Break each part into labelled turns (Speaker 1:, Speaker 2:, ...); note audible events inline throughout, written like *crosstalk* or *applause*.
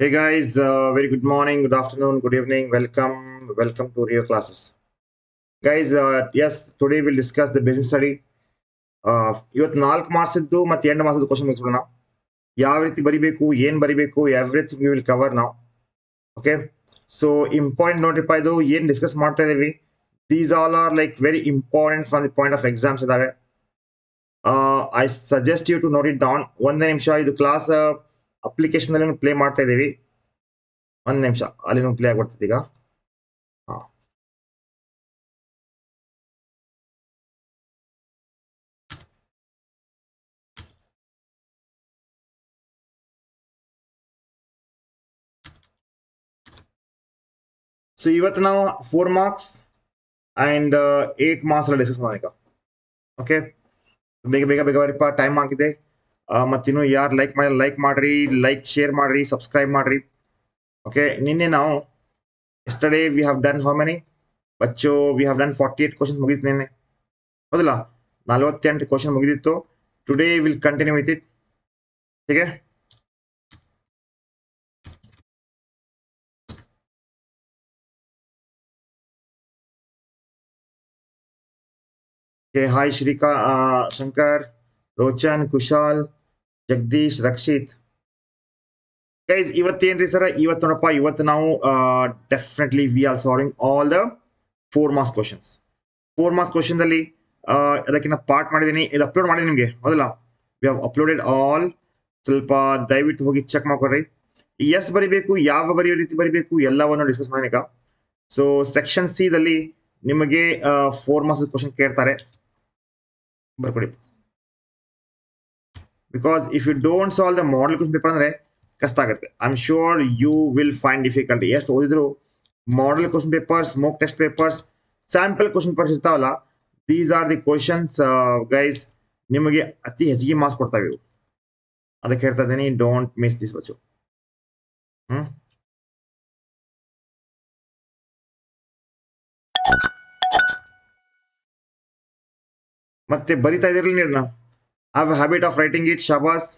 Speaker 1: Hey guys, uh, very good morning, good afternoon, good evening. Welcome, welcome to Rio classes. Guys, uh, yes, today we'll discuss the business study. Uh, ಇವತ್ತು ನಾಲ್ಕು ಮಾರ್ಕ್ಸಿದ್ದು ಮತ್ತೆ ಎಂಟು ಮಾರ್ಕ್ಸದ್ದು question ಮುಗಿಸ್ಬಿಡೋಣ ಯಾವ ರೀತಿ ಬರಿಬೇಕು ಏನು ಬರಿಬೇಕು ಎವ್ರಿಥಿಂಗ್ ಯು ವಿಲ್ ಕವರ್ ನಾವು ಓಕೆ ಸೊ ಇಂಪಾರ್ಟೆಂಟ್ ನೋಡ್ರಿಪ್ಪ ಇದು ಏನು ಡಿಸ್ಕಸ್ ಮಾಡ್ತಾ ಇದ್ದೀವಿ these all are like very important from the point of exams ಇದಾವೆ I suggest you to note it down ಒಂದೇ ನಿಮಿಷ ಇದು ಕ್ಲಾಸ್ ಅಪ್ಲಿಕೇಶನ್ ಅಲ್ಲಿ ಪ್ಲೇ ಮಾಡ್ತಾ ಇದೀವಿ ಒಂದ್ ನಿಮಿಷ ಅಲ್ಲಿ ಪ್ಲೇ ಆಗ್ಬಿಡ್ತದೆ ಈಗ. ಹಾ. ಸೊ ಇವತ್ತು ನಾವು four marks and eight marks ಎಲ್ಲ ಡಿಸ್ಕಸ್ ಮಾಡೋಣ ಈಗ. ಓಕೆ ಬೇಗ ಬೇಗ ಬೇಗ ಬರಿಪ್ಪ ಟೈಮ್ ಆಗಿದೆ ಮತ್ತಿನ್ನು ಯಾರು ಲೈಕ್ ಮಾಡಿ ಲೈಕ್ ಮಾಡ್ರಿ ಲೈಕ್ ಶೇರ್ ಮಾಡ್ರಿ ಸಬ್ಸ್ಕ್ರೈಬ್ ಮಾಡ್ರಿ ಓಕೆ ನಿನ್ನೆ ನಾವು yesterday we have done how many Bachchu we have done forty eight question ಮುಗಿತು ನಿನ್ನೆ ಹೌದಲ್ಲ ನಲವತ್ತೆಂಟು question ಮುಗಿದಿತ್ತು today will continue with it ಹೀಗೆ Okay, hi Shrika, uh, Shankar, Rochan, Kushal, Jagadish Rakshit. Guys ಇವತ್ತೇನ್ರಿ ಸರ್ ಇವತ್ತು ನೋಡಪ್ಪ, ಇವತ್ತು ನಾವು definitely we are solving all the four marks questions four marks question ಅಲ್ಲಿ ಅದಕ್ಕಿಂತ ಪಾರ್ಟ್ ಮಾಡಿದ್ದೀನಿ. ಇದು ಅಪ್ಲೋಡ್ ಮಾಡಿದ್ದೀನಿ ನಿಮಗೆ, ಹೌದಲ್ಲ? ವಿ ಹ್ಯಾವ್ ಅಪ್ಲೋಡೆಡ್ ಆಲ್ ಸ್ವಲ್ಪ ದಯವಿಟ್ಟು ಹೋಗಿ ಚೆಕ್ ಮಾಡ್ಕೊಡ್ರಿ ಎಸ್ ಬರಿಬೇಕು, ಯಾವ ಬರೆಯೋ ರೀತಿ ಬರಿಬೇಕು, ಎಲ್ಲವನ್ನು ಡಿಸ್ಕಸ್ ಮಾಡೋಣ ಈಗ. ಸೊ ಸೆಕ್ಷನ್ ಸಿ ದಲ್ಲಿ ನಿಮಗೆ ಫೋರ್ ಮಾರ್ಕ್ಸ್ ಕ್ವಶನ್ ಕೇಳ್ತಾರೆ. ಬರ್ಕೊಡಿ. Because if you don't solve the model question paper ಅಂದ್ರೆ ಕಷ್ಟ ಆಗುತ್ತೆ. I am sure you will find difficulty ಎಷ್ಟು ಓದಿದ್ರು model question papers mock test papers sample question papers ಇರ್ತಾವಲ್ಲ these are the questions guys ನಿಮಗೆ ಅತಿ ಹೆಚ್ಚಿಗೆ ಮಾರ್ಕ್ಸ್ ಕೊಡ್ತಾವೆ ಇವು. ಅದಕ್ಕೆ ಹೇಳ್ತಾ ಇದ್ದೀನಿ ಡೋಂಟ್ ಮಿಸ್ ದಿಸ್ ವಚು ಹ್ಮ್? ಮತ್ತೆ ಬರಿತಾ ಇದಿರಲಿ ನೀವು have habit of writing it ಶಬಾಸ್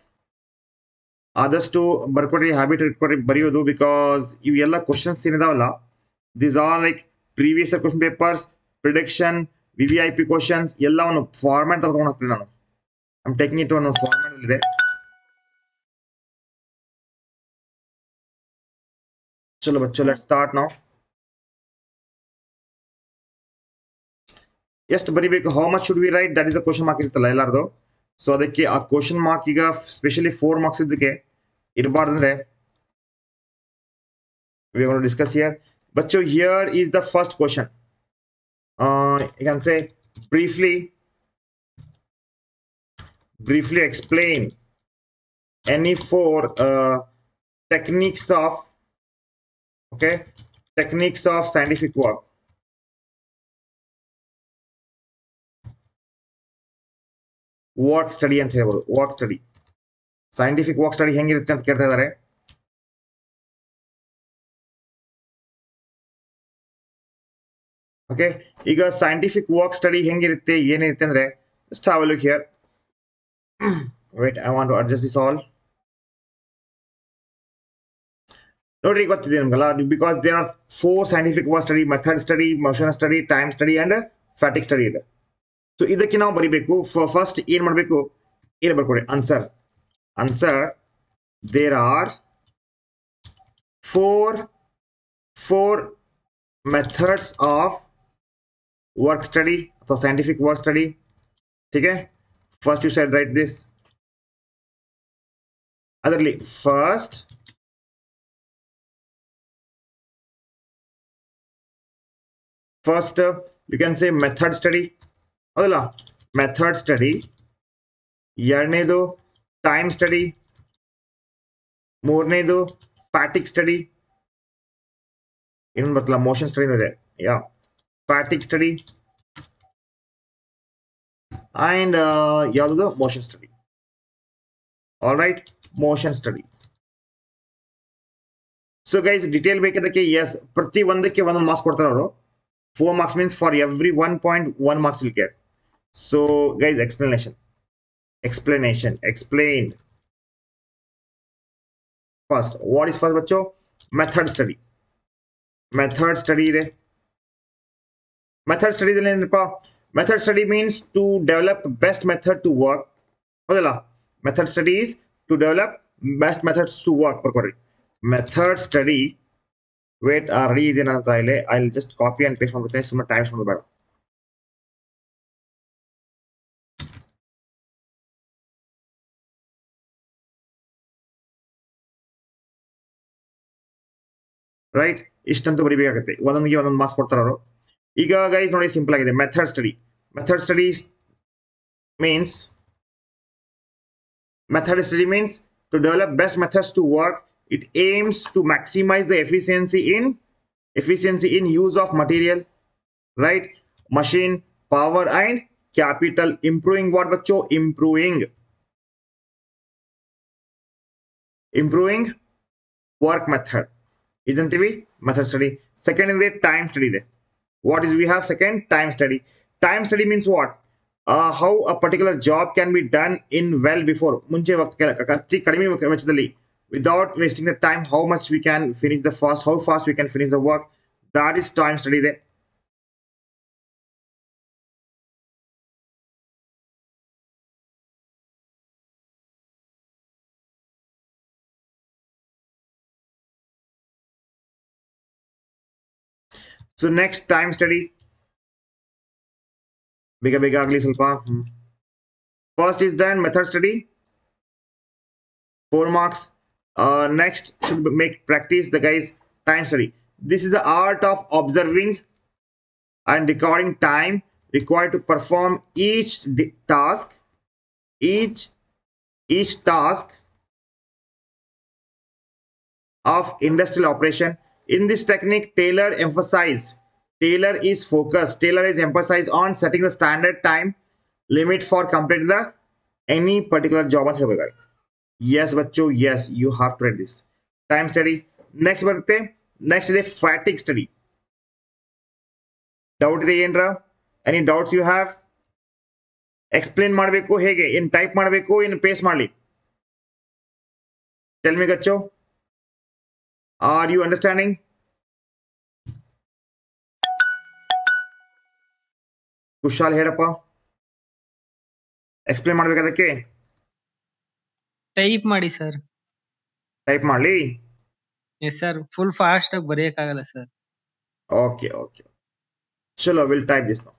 Speaker 1: ಆದಷ್ಟು ಬರ್ಕೊಡ್ರಿ ಹ್ಯಾಬಿಟ್ ಇಟ್ಕೊಡ್ರಿ ಬರೆಯೋದು ಬಿಕಾಸ್ ಇವೆಲ್ಲ questions ಏನಿದಾವಲ್ಲ these are like previous question papers prediction V V I P questions ಎಲ್ಲ ಒಂದು ಫಾರ್ಮ್ಯಾಟ್ ತಗೊಂಡು ಹೋಗ್ತೀನಿ ನಾನು. ಐಮ್ ಟೆಕ್ನಿಕ್ ಒಂದು ಫಾರ್ಮ್ಯಾಟ್ ಇದೆ ಚಲೋ ಬಚ್ಚೋ ಲೆಟ್ ಸ್ಟಾರ್ಟ್ ನಾವು ಎಷ್ಟು ಬರಿಬೇಕು how much should we write that is a question mark ಇರ್ತಲ್ಲ ಎಲ್ಲಾರ್ದು. ಸೊ ಅದಕ್ಕೆ ಆ ಕ್ವಶನ್ ಮಾರ್ಕ್ ಈಗ ಸ್ಪೆಷಲಿ ಫೋರ್ ಮಾರ್ಕ್ಸ್ ಇದಕ್ಕೆ ಇರಬಾರ್ದಂದ್ರೆ V gonna discuss here Bachchu here is the first question you can say briefly briefly explain any four techniques of okay techniques of scientific work work study ಅಂತ ಹೇಳ್ಬೋದು. Work study scientific work study ಹೆಂಗಿರುತ್ತೆ ಅಂತ ಕೇಳ್ತಾ ಇದ್ದಾರೆ? Okay ಈಗ scientific work study ಹೆಂಗಿರುತ್ತೆ, ಏನಿರುತ್ತೆ ಅಂದ್ರೆ just have look here wait I want to adjust this all ನೋಡ್ರಿ, ಗೊತ್ತಿದೆ ನಿಮ್ಗಲ್ಲ. Because there are four scientific work study method study motion study time study and fatigue study ಇದೆ. So ಇದಕ್ಕೆ ನಾವು ಬರಿಬೇಕು first ಏನ್ ಮಾಡಬೇಕು ಏನು ಬರ್ಕೊಡಿ answer answer there are four four methods of work study ಅಥವಾ ಸೈಂಟಿಫಿಕ್ ವರ್ಕ್ ಸ್ಟಡಿ ठीक first you side write this ಅದರಲ್ಲಿ first first you can say method study ಹೌದಲ್ಲ? ಮೆಥಡ್ ಸ್ಟಡಿ ಎರಡನೇದು ಟೈಮ್ ಸ್ಟಡಿ ಮೂರನೇದು ಫ್ಯಾಟಿಕ್ ಸ್ಟಡಿ ಏನು ಬರ್ತಲ್ಲ motion study ಇದೆ ಯಾ fatigue study and ಯಾವುದು motion study all right motion study so guys detail ಬೇಕಿದ್ದಕ್ಕೆ S ಪ್ರತಿ ಒಂದಕ್ಕೆ ಒಂದೊಂದು ಮಾರ್ಕ್ಸ್ ಕೊಡ್ತಾರೆ ಅವರು. Four marks means for every one point one marks will get So, guys, explanation. Explanation. Explained. first what is first बच्चों method study method study ಇದೆ method study ಏನಪ್ಪ method study means to develop best method to work ಹೌದಲ್ಲ method study is to develop best methods to work ಬರ್ಕೊಡ್ರಿ method study wait ready ಇದೆ ನನ್ನ ಹತ್ರ ಇಲ್ಲಿ I just copy and paste ಮಾಡ್ಬಿಡ್ತೇನೆ ಸುಮ್ಮನೆ time ಮಾಡೋದು right ಇಷ್ಟಂತೂ ಬರಿಬೇಕಾಗತ್ತೆ ಒಂದೊಂದಿಗೆ ಒಂದೊಂದು marks ಕೊಡ್ತಾರೆ ಅವರು ಈಗ ಗೈಸ್ ನೋಡಿ ಸಿಂಪಲ್ ಆಗಿದೆ method study method study means method study means to develop best methods to work it aims to maximize the efficiency in efficiency in use of material right machine power and capital improving what bacho improving improving work method idantivi method study second is the time study there what is we have second time study time study means what uh, how a particular job can be done in well before ಮುಂಚೆ ಕಡಿಮೆ ವೆಚ್ಚದಲ್ಲಿ without wasting the time how much we can finish the fast how fast we can finish the work that is time study there so next time study bigger bigger ugly ಸ್ವಲ್ಪ first is then method study four marks uh, next should make practice the guys time study this is the art of observing and recording time required to perform each task each each task of industrial operation in this technique taylor emphasized taylor is focused taylor is emphasized on setting the standard time limit for completing the any particular job ಅಂತ ಹೇಳ್ಬೇಕಾಗಿ yes bachcho yes you have to read this time study next ಬರುತ್ತೆ next ಇದೆ fatigue study doubt ಇದೆ ಏನ್ರ any doubts you have explain ಮಾಡಬೇಕು ಹೇಗೆ ಏನು type ಮಾಡಬೇಕು ಏನು ಪೇಸ್ಟ್ ಮಾಡಲಿ tell me ಗಚ್ಚೋ are you understanding Kushal ಹೇಳಪ್ಪ ಎಕ್ಸ್ಪ್ಲೇನ್ ಮಾಡ್ಬೇಕು ಅದಕ್ಕೆ
Speaker 2: ಟೈಪ್ ಮಾಡಿ ಸರ್
Speaker 1: ಟೈಪ್ ಮಾಡಲಿ
Speaker 2: ಎಸ್ ಸರ್ ಫುಲ್ ಫಾಸ್ಟ್ ಆಗಿ ಬರೆಯಕ್ಕಾಗಲ್ಲ ಸರ್
Speaker 1: ಓಕೆ ಓಕೆ ಚಲೋ ವಿಲ್ ಟೈಪ್ ದಿಸ್ ನಾವು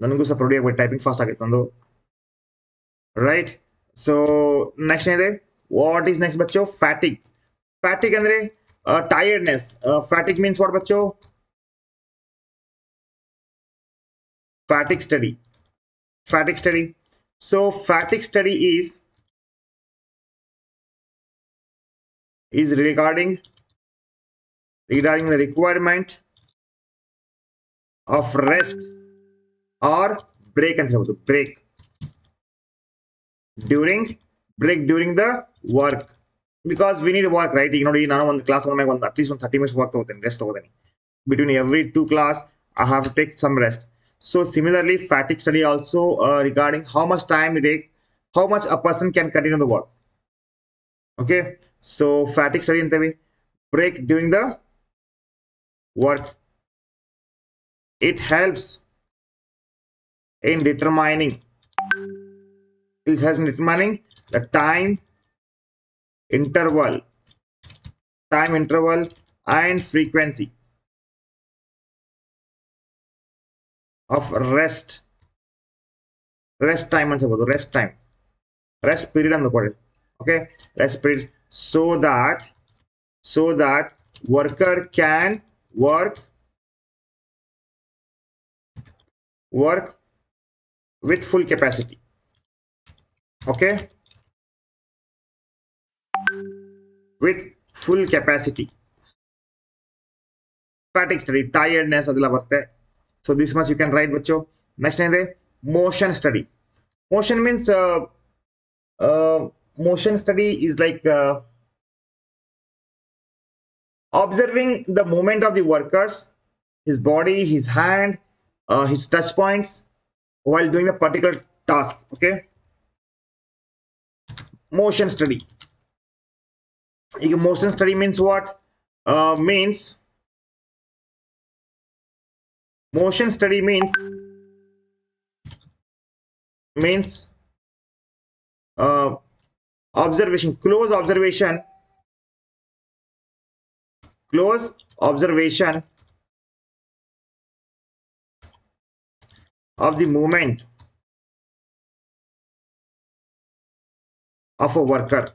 Speaker 1: ನನಗೂ ಸ್ವಲ್ಪ ರೆಡಿ ಆಗ್ಬೇಕು ಟೈಪಿಂಗ್ ಫಾಸ್ಟ್ ಆಗಿತ್ತು ನಂದು ರೈಟ್ ಸೊ ನೆಕ್ಸ್ಟ್ ಏನಿದೆ वॉट इज़ नेक्स्ट बच्चो फैटिक फैटिक अंदर टायर्डनेस फैटिक मीन वॉट बच्चो fatigue study fatigue study so fatigue study is is regarding regarding the requirement of rest or break and so break during break during the work because we need work right ಈಗ ನೋಡಿ ನಾನು ಒಂದು class ಒಮ್ಮೆ ಒಂದು at least ಒಂದು thirty minutes work ತಗೋತೇನೆ rest ತಗೋತೇನೆ between every two class I have to take some rest so similarly fatigue study also regarding how much time it take how much a person can continue the work okay so fatigue study ಅಂತೇವಿ break during the work it helps in determining it helps in determining the time interval time interval and frequency of rest rest time ಅಂತ ಹೇಳ್ಬೋದು rest time rest period ಅಂದ್ಕೊಳ್ಳಿ okay rest periods so that so that worker can work work with full capacity okay with full capacity fatigue study tiredness adella barutte so this much you can write bacho next ಏನಿದೆ motion study motion means uh, uh, motion study is like uh, observing the movement of the workers his body his hand uh, his touch points while doing a particular task okay motion study. Motion study means what? Uh, means motion study means means uh, observation, close observation, close observation of the movement of a worker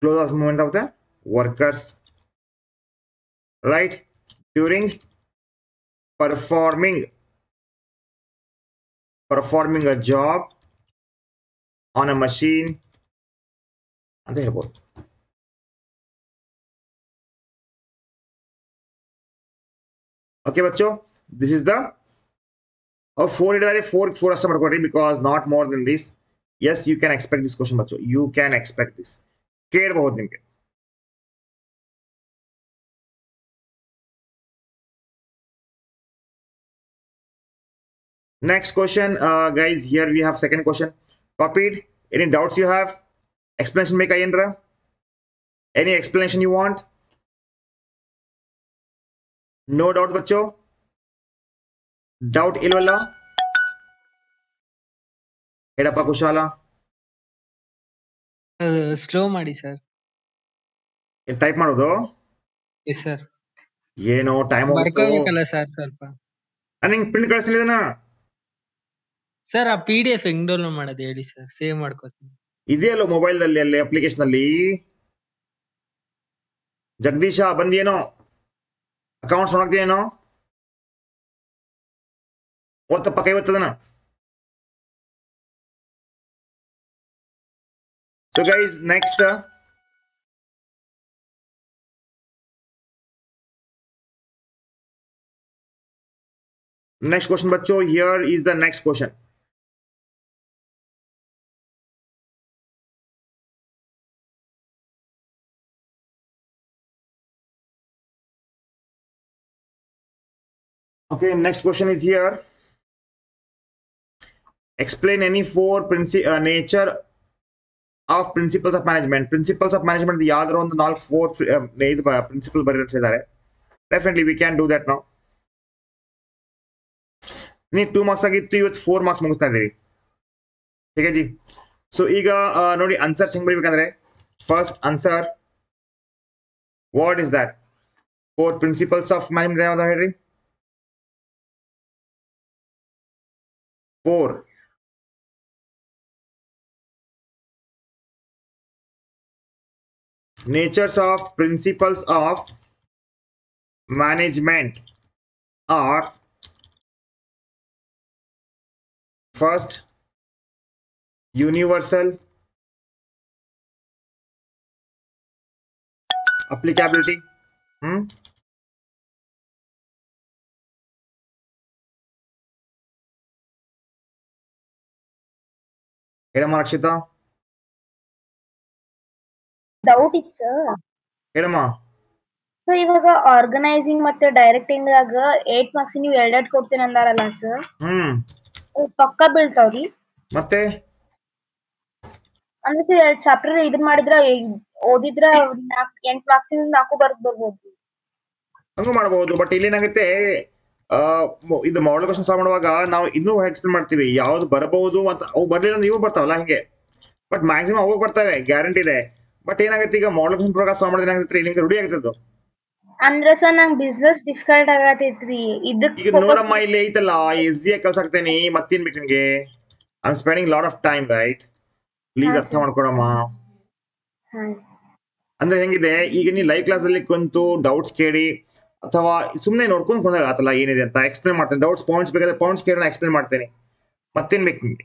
Speaker 1: close movement of the workers right during performing performing a job on a machine and the robot okay bachcho this is the a oh, four it is four four customer query because not more than this yes you can expect this question bachcho you can expect this care बहुत दिन के next question guys here we have second question copied any doubts you have explanation में कहीं रहा any explanation you want no doubt बच्चों। Doubt इन वाला हेडअपा कुशाला।
Speaker 2: ಸ್ಲೋ ಮಾಡಿ ಸರ್
Speaker 1: ಟೈಪ್ ಮಾಡೋದು?
Speaker 2: ಎಸ್ ಸರ್
Speaker 1: ಏನೋ ಟೈಮ್
Speaker 2: ಬರ್ಕೋಬೇಕಲ್ಲ ಸರ್ ಸ್ವಲ್ಪ.
Speaker 1: ನಾನು ನಿಂಗೆ ಪ್ರಿಂಟ್ ಕಳಿಸ್ತೀನಿ ಇದನ್ನ
Speaker 2: ಸರ್ ಆ ಪಿ ಡಿ ಎಫ್ ಹೆಂಗ್ ಡೌನ್ಲೋಡ್ ಮಾಡೋದು ಹೇಳಿ ಸರ್ ಸೇವ್ ಮಾಡ್ಕೋತೀನಿ.
Speaker 1: ಇದೆಯಲ್ಲ ಮೊಬೈಲ್ ಅಲ್ಲಿ ಅಪ್ಲಿಕೇಶನ್ ಅಲ್ಲಿ ಜಗದೀಶ ಬಂದೇನೋ ಅಕೌಂಟ್ಸ್ ನೋಡಕ್ತೇನೋ ಓದ್ತಪ್ಪ ಕೈ So guys, next. Uh, next question bachcho here is the next question okay next question is here explain any four principle uh, nature of principles of management principles of management ಯಾವ್ದಾರ ಒಂದು ನಾಲ್ಕು four ಇದು principle ಬರೆದಿದ್ದಾರೆ definitely we can do that ನಾವು ನೀವು two marks ಆಗಿತ್ತು, ಇವತ್ತು four marks ಮುಗಿಸ್ತಾ ಇದ್ದೀರಿ. ಹೀಗೆ ಜಿ ಸೊ ಈಗ ನೋಡಿ ಆನ್ಸರ್ಸ್ ಹೆಂಗ್ ಬರೀಬೇಕಂದ್ರೆ first answer what is that four principles of management ಯಾವ್ದು ಹೇಳ್ರಿ. Four. natures of principles of management are first universal applicability hmm? ಹೇಳಮ್ಮ ರಕ್ಷಿತಾ
Speaker 3: ಡೌಟ್ ಇತ್ತು ಸರ್
Speaker 1: ಹೇಳಮ್ಮ.
Speaker 3: ಸೊ ಇವಾಗ ಆರ್ಗನೈಸಿಂಗ್ ಮತ್ತೆ ಡೈರೆಕ್ಟಿಂಗ್ ಆಗ ಏಟ್ ಮಾರ್ಕ್ಸ್ ನೀವು ಎರಡೆರಡು ಕೊಡ್ತೀನಿ ಅಂದಾರಲ್ಲ ಸರ್
Speaker 1: ಹ್ಮ್.
Speaker 3: ಪಕ್ಕ ಬೀಳ್ತಾವ್ರಿ.
Speaker 1: ಮತ್ತೆ?
Speaker 3: ಅಂದ್ರೆ ಸರ್ ಎರಡು ಚಾಪ್ಟರ್ ಇದನ್ ಮಾಡಿದ್ರ ಓದಿದ್ರ ಎಂಟ್ ಮಾರ್ಕ್ಸ್ ನಾಲ್ಕು ಬರ್ದ್ ಬರ್ಬೋದು.
Speaker 1: ಹಂಗೂ ಮಾಡಬಹುದು ಬಟ್ ಇಲ್ಲೇನಾಗುತ್ತೆ ಆ, ಮೊ- ಇದು ಮಾಡಲ್ ಕ್ವಶನ್ ಸಾಲ್ವ್ ಮಾಡುವಾಗ ನಾವು ಇನ್ನೂ ಎಕ್ಸ್ಪ್ಲೇನ್ ಮಾಡ್ತೀವಿ ಯಾವ್ದು ಬರಬಹುದು ಅಂತ ಅವು ಬರ್ಲಿಲ್ಲ ಅಂದ್ರೆ ಇವು ಬರ್ತಾವಲ್ಲ ಹಿಂಗೆ. ಬಟ್ ಮ್ಯಾಕ್ಸಿಮಮ್ ಅವು ಬರ್ತವೆ ಗ್ಯಾರಂಟಿ ಇದೆ. ಬಟ್ ಏನಾಗುತ್ತೆ ಈಗ ಮಾಡಲ್ ಕ್ವಶನ್ ಪ್ರಕಾರ ಮಾಡಿದ್ರೆ ಏನಾಗುತ್ತೆ ನಿಮ್ಗೆ ರೂಢಿ ಆಗ್ತದೆ.
Speaker 3: ಅಂದ್ರ ಸರ್ ನಂಗ್ ಬಿಸ್ನೆಸ್ ಡಿಫಿಕಲ್ಟ್ ಆಗತೈತ್ರಿ ಇದಕ್ಕೆ
Speaker 1: ಈಗ ನೋಡಮ್ಮ ಇಲ್ಲಿ ಐತಲ್ಲ ಈಸಿಯಾಗಿ ಕಲ್ಸಾಕ್ತೇನಿ ಮತ್ತೇನ್ ಬೇಕು ನಿಮ್ಗೆ I am spending lot of time right
Speaker 3: please
Speaker 1: ಅರ್ಥ. ಮಾಡ್ಕೊಡಮ್ಮ ಅಂದ್ರೆ ಹೆಂಗಿದೆ ಈಗ ನೀ ಲೈವ್ ಕ್ಲಾಸ್ ಅಲ್ಲಿ ಕುಂತು ಡೌಟ್ಸ್ ಕೇಳಿ ಅಥವಾ ಸುಮ್ಮನೆ ನೋಡ್ಕೊಂಡು ಕುಂದಾಗ ಆತಲ್ಲ ಏನಿದೆ ಅಂತ ಎಕ್ಸ್ಪ್ಲೇನ್ ಮಾಡ್ತೇನೆ. ಡೌಟ್ಸ್ ಪಾಯಿಂಟ್ಸ್ ಬೇಕಾದ್ರೆ ಪಾಯಿಂಟ್ಸ್ ಕೇಳಿ ಎಕ್ಸ್ಪ್ಲೇನ್ ಮಾಡ್ತೇನೆ. ಮತ್ತೇನ್ ಬೇಕು ನಿಮ್ಗೆ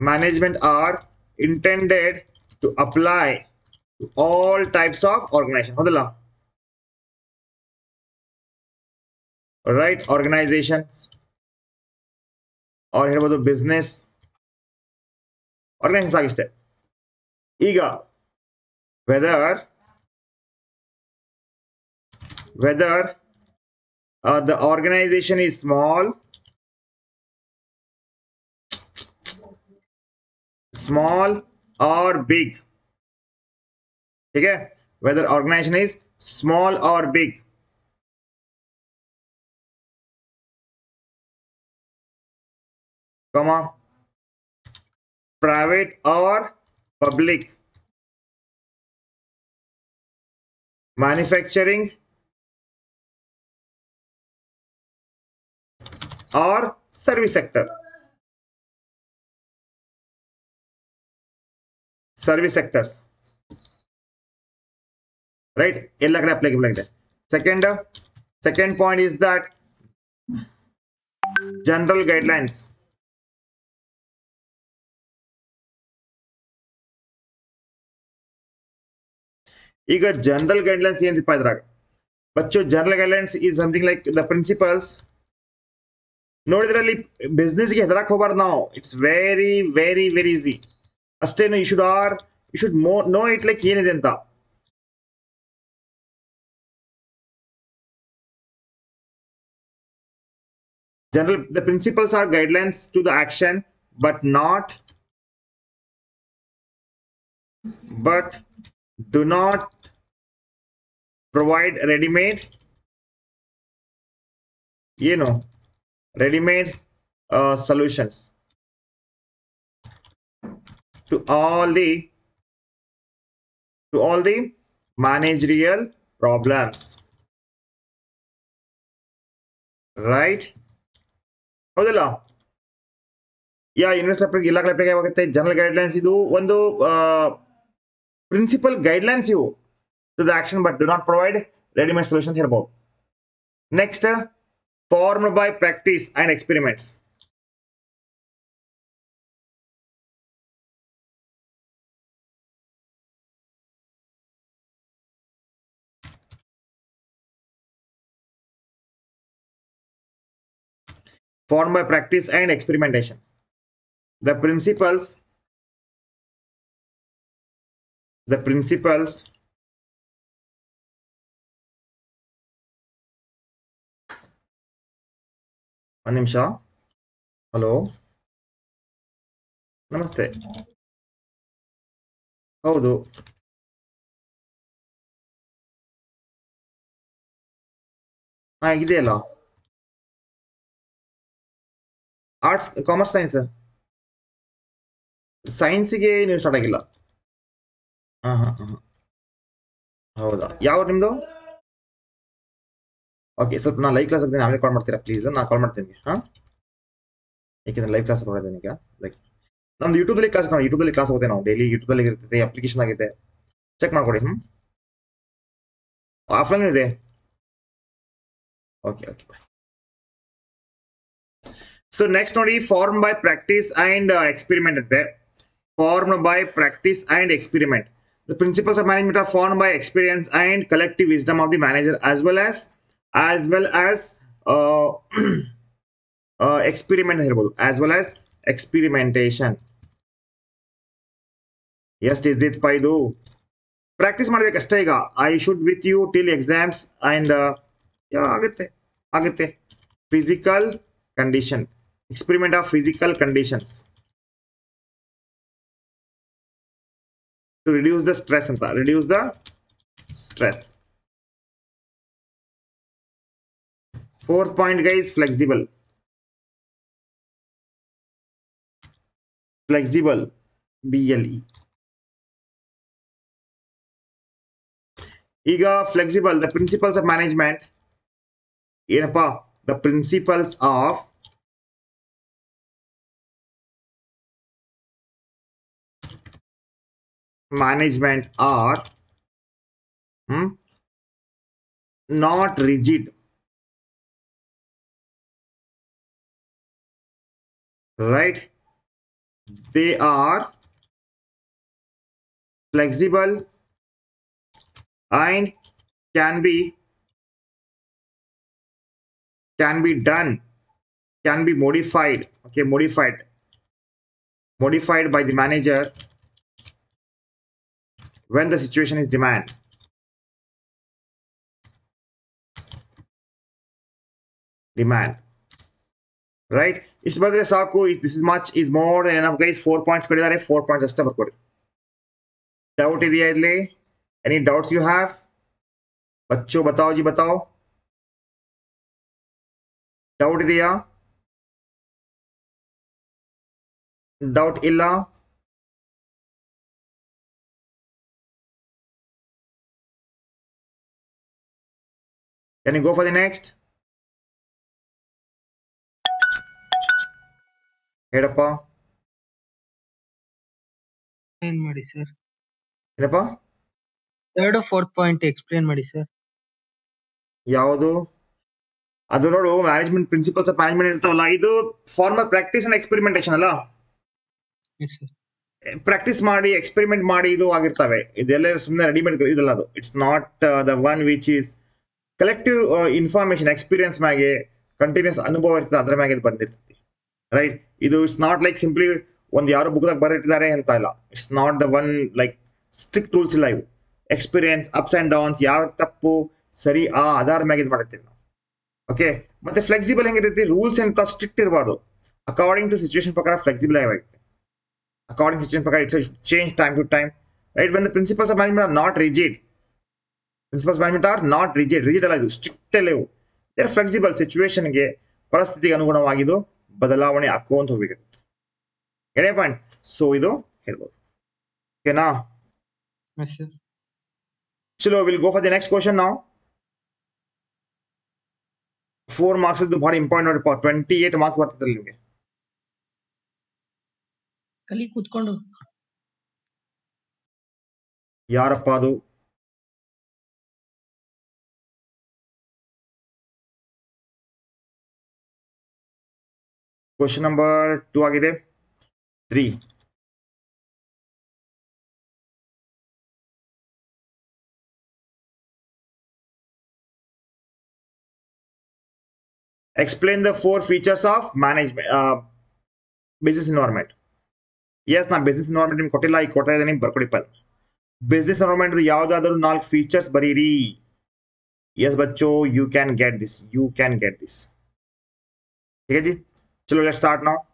Speaker 1: management are intended to apply to all types of organization ಹೌದಲ್ಲ ರೈಟ್ ಆರ್ಗನೈಸೇಷನ್ಸ್ ಅವ್ರು ಹೇಳ್ಬೋದು ಬಿಸ್ನೆಸ್ ಆರ್ಗನೈಸೇಷನ್ಸ್ ಆಗಿಷ್ಟೆ ಈಗ weather whether the organisation is small small or big ठीक है? Whether organisation is small or big comma private or public manufacturing or service sector service sectors right ಎಲ್ಲ ಕಡೆ applicable ಆಗಿದೆ second second point is that general guidelines ಈಗ general guidelines ಏನ್ರಿಪ್ಪ ಇದ್ರಾಗ Bachchu general guidelines is something like the principles ನೋಡಿದ್ರಲ್ಲಿ ಬಿಸ್ನೆಸ್ಗೆ ಹೆದರಕ್ ಹೋಗ್ಬಾರ್ದು ನಾವು it's very very very easy ಅಷ್ಟೇನು you should are you should ಮೋ no it like ಏನಿದೆ ಅಂತ general the principles are guidelines to the action but not but do not provide ready-made you know ready-made uh, solutions to all the to all the managerial problems right ಹೌದಲ್ಲ ಯಾ university ಎಲ್ಲ ಕಡೆ ಆಗುತ್ತೆ general guidelines ಇದು ಒಂದು principle guidelines ಇವು to the action but do not provide readymade solution ಹೇಳ್ಬೋದು next form by practice and experiments formed by practice and experimentation. The principles, the principles ಒಂದು ನಿಮಿಷ ಹಲೋ ನಮಸ್ತೆ ಹೌದು ಹಾ ಇದೆಯಲ್ಲ ಆರ್ಟ್ಸ್ ಕಾಮರ್ಸ್ ಸೈನ್ಸ್ ಸೈನ್ಸಿಗೆ ನೀವು ಸ್ಟಾರ್ಟ್ ಆಗಿಲ್ಲ. ಹೌದಾ? ಯಾವ ನಿಮ್ದು? ಓಕೆ ಸ್ವಲ್ಪ ನಾನು ಲೈವ್ ಕ್ಲಾಸ್ ಆಗ್ತೀನಿ ಆಮೇಲೆ ಕಾಲ್ ಮಾಡ್ತೀರಾ ಪ್ಲೀಸ್ ನಾನು ಕಾಲ್ ಮಾಡ್ತೀನಿ ಹಾ? ಯಾಕೆಂದ್ರೆ ಲೈವ್ ಕ್ಲಾಸ್ ನೋಡಿದ್ದೀನಿ ಈಗ? ಲೈಕ್ ನಮ್ದು ಯೂಟ್ಯೂಬಲ್ಲಿ ಕ್ಲಾಸ್ ನಾವು ಯೂಟ್ಯೂಬಲ್ಲಿ ಕ್ಲಾಸ್ ಹೋಗುತ್ತೆ ನಾವು. ಡೈಲಿ ಯೂಟ್ಯೂಬಲ್ಲಿ ಇರ್ತೈತೆ ಅಪ್ಲಿಕೇಶನ್ ಆಗಿದೆ ಚೆಕ್ ಮಾಡ್ಕೊಡಿ ಹ್ಞೂ ಆಫ್ಲೈನ್ ಇದೆ? ಓಕೆ ಓಕೆ ಸೊ ನೆಕ್ಸ್ಟ್ ನೋಡಿ form by practice and experiment ಅಂತೆ form by practice and experiment the principles of management R form by experience and collective wisdom of the manager as well as as well as *clears throat* experiment ಹೇಳ್ಬೋದು as well as experimentation ಎಷ್ಟು ಇದ್ದಿತ್ತಪ್ಪ ಇದು practice ಮಾಡ್ಬೇಕಷ್ಟೇ ಈಗ I should with you till exams and ಆಗುತ್ತೆ ಆಗುತ್ತೆ physical condition experiment of physical conditions to reduce the stress ಅಂತ reduce the stress fourth point guys flexible flexible ble ಈಗ flexible the principles of management ಏನಪ್ಪ the principles of management are hmm, not rigid. Right? They are flexible and can be can be done can be modified okay modified. Modified by the manager when the situation is demand demand right ಇಷ್ಟ ಬಂದ್ರೆ ಸಾಕು this is much is more than enough guys four points ಕೊಟ್ಟಿದ್ದಾರೆ four points ಅಷ್ಟೇ ಬರ್ಕೊಡಿ doubt ಇದೆಯಾ ಇಲ್ಲಿ any doubts you have बच्चों बताओ जी बताओ डाउट दिया डाउट इला Can you go for the next? ಹೇಳಪ್ಪ.
Speaker 2: ಏನ್ ಮಾಡಿ ಸರ್
Speaker 1: ಏನಪ್ಪ
Speaker 2: ಥರ್ಡ್ ಫೋರ್ತ್ ಪಾಯಿಂಟ್ ಎಕ್ಸ್ಪ್ಲೇನ್ ಮಾಡಿ ಸರ್
Speaker 1: ಯಾವುದು? ಅದು ನೋಡು ಮ್ಯಾನೇಜ್ಮೆಂಟ್ ಪ್ರಿನ್ಸಿಪಲ್ಸ್ ಆಫ್ ಮ್ಯಾನೇಜ್ಮೆಂಟ್ ಇರ್ತಾವಲ್ಲ ಇದು ಫಾರ್ಮಲ್ ಪ್ರಾಕ್ಟೀಸ್ ಅಂಡ್ ಎಕ್ಸ್ಪೆರಿಮೆಂಟೇಷನ್ ಅಲ್ಲ? ಪ್ರಾಕ್ಟೀಸ್ ಮಾಡಿ ಎಕ್ಸ್ಪೆರಿಮೆಂಟ್ ಮಾಡಿ ಇದು ಆಗಿರ್ತವೆ. ಇದೆಲ್ಲ ಸುಮ್ಮನೆ ರೆಡಿಮೇಡ್ ಇದಲ್ಲ ಅದು. It's not the one which is collective information experience ಮ್ಯಾಗೆ ಕಂಟಿನ್ಯೂಸ್ ಅನುಭವ ಇರ್ತದೆ, ಅದ್ರ ಮ್ಯಾಗೆ ಬಂದಿರ್ತೈತಿ ರೈಟ್ ಇದು ಇಟ್ಸ್ ನಾಟ್ ಲೈಕ್ ಸಿಂಪ್ಲಿ ಒಂದು ಯಾರೋ ಬುಕ್ದಾಗ ಬರೆದಿಟ್ಟಿದ್ದಾರೆ ಅಂತ ಇಲ್ಲ it's not the one like strict rules ಇಲ್ಲ ಇವು. ಎಕ್ಸ್ಪೀರಿಯನ್ಸ್ ಅಪ್ಸ್ ಆ್ಯಂಡ್ ಡೌನ್ಸ್ ಯಾವ ತಪ್ಪು, ಸರಿ, ಆ ಆಧಾರ ಮ್ಯಾಗೆ ಇದು ಮಾಡಿರ್ತೀವಿ ನಾವು. ಓಕೆ ಮತ್ತೆ ಫ್ಲೆಕ್ಸಿಬಲ್ ಹೆಂಗಿರ್ತೈತಿ? ರೂಲ್ಸ್ ಅಂತ ಸ್ಟ್ರಿಕ್ಟ್ ಇರಬಾರ್ದು. ಅಕಾರ್ಡಿಂಗ್ ಟು ಸಿಚುವೇಶನ್ ಪ್ರಕಾರ ಫ್ಲೆಕ್ಸಿಬಲ್ ಆಗಿರುತ್ತೆ. ಅಕಾರ್ಡಿಂಗ್ ಸಿಚುವೇಶನ್ ಪ್ರಕಾರ it's change time to time right when the principles of of are are not rigid principles are not rigid rigid ಅಲ್ಲ ಇದು. ಸ್ಟ್ರಿಕ್ಟ್ ಅಲ್ಲ ಇವು. ಫ್ಲೆಕ್ಸಿಬಲ್ ಸಿಚುವೇಶನ್ಗೆ ಪರಿಸ್ಥಿತಿಗೆ ಅನುಗುಣವಾಗಿದ್ದು ಬದಲಾವಣೆ ಹಾಕುವಂತ ಹೋಗ್ಬೇಕಿರುತ್ತೆ ಎರಡನೇ ಪಾಯಿಂಟ್ ಸೊ ಇದು ಹೇಳ್ಬೋದು. ಓಕೆನಾ ಚಲೋ will go for the next question ನಾವು ಫೋರ್ ಮಾರ್ಕ್ಸ್ ಇದು ಬಹಳ ಇಂಪಾರ್ಟೆಂಟ್ ನೋಡಿ ಟ್ವೆಂಟಿ ಏಟ್ ಮಾರ್ಕ್ಸ್ ಬರ್ತದೆ ನಿಮಗೆ.
Speaker 2: ಕಲಿ ಕೂತ್ಕೊಂಡು.
Speaker 1: ಯಾರಪ್ಪ ಅದು? ಕ್ವಶನ್ ನಂಬರ್ ಟೂ ಆಗಿದೆ three explain the four features of management uh, business environment yes ನಾ ಬಿಸ್ನೆಸ್ ಎನ್ವೈರ್ಮೆಂಟ್ ನಿಮ್ಗೆ ಕೊಟ್ಟಿಲ್ಲ ಈಗ ಕೊಡ್ತಾ ಇದ್ದೀನಿ ಬರ್ಕೊಡಿಪ್ಪ ಬಿಸ್ನೆಸ್ ಎನ್ವೈರ್ಮೆಂಟ್ ಯಾವ್ದಾದ್ರು ನಾಲ್ಕು ಫೀಚರ್ಸ್ ಬರೀರಿ S ಬಚ್ಚೋ you can get this you can get this ठीक है जी So let's start now.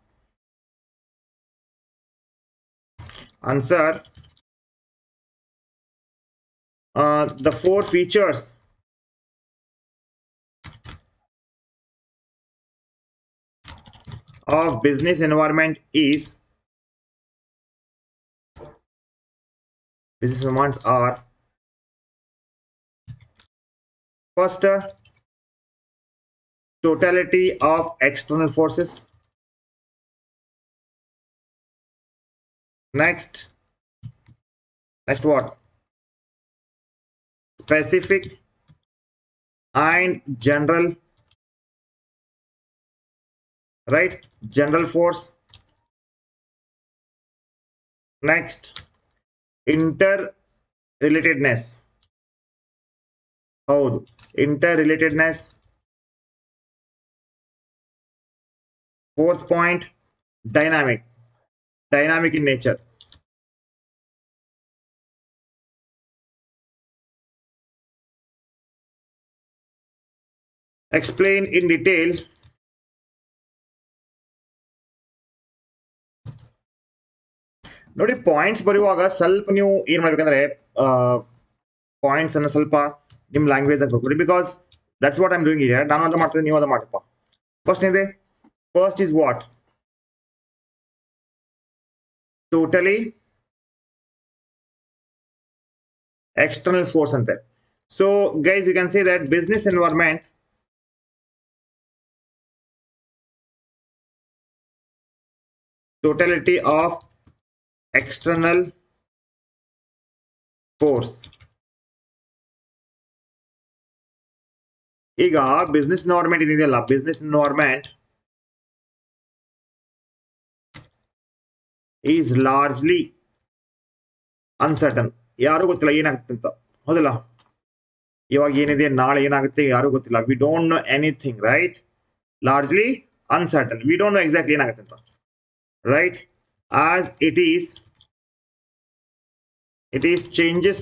Speaker 1: Answer. Uh, the four features of business environment is business environments are first uh, totality of external forces. Next. Next what? Specific and general right? General force. Next. Interrelatedness. ಹೌದು interrelatedness fourth point dynamic dynamic in nature explain in detail ನೋಡಿ points ಬರೆಯುವಾಗ ಸ್ವಲ್ಪ ನೀವು ಏನ್ ಮಾಡ್ಬೇಕಂದ್ರೆ points ಅನ್ನ ಸ್ವಲ್ಪ ನಿಮ್ ಲ್ಯಾಂಗ್ವೇಜ್ ಆಗಿ ಬರ್ಕೊಡಿ because that's what I'm doing ಇದೆ ನಾನು ಅದ ಮಾಡ್ತೀನಿ ನೀವು ಅದ ಮಾಡಪ್ಪ ಫಸ್ಟ್ ಇದೆ first is what totally external force ante so guys you can say that business environment totality of external force ಈಗ ಬಿಸ್ನೆಸ್ ಎನ್ವೈರ್ಮೆಂಟ್ ಏನಿದೆಯಲ್ಲ business environment is largely uncertain ಯಾರು ಗೊತ್ತಿಲ್ಲ ಏನಾಗುತ್ತೆ ಅಂತ ಹೌದಲ್ಲ ಇವಾಗ ಏನಿದೆ ನಾಳೆ ಏನಾಗುತ್ತೆ ಯಾರು ಗೊತ್ತಿಲ್ಲ we don't know anything right largely uncertain we don't know exactly ಏನಾಗುತ್ತೆ ಅಂತ right as it is it is changes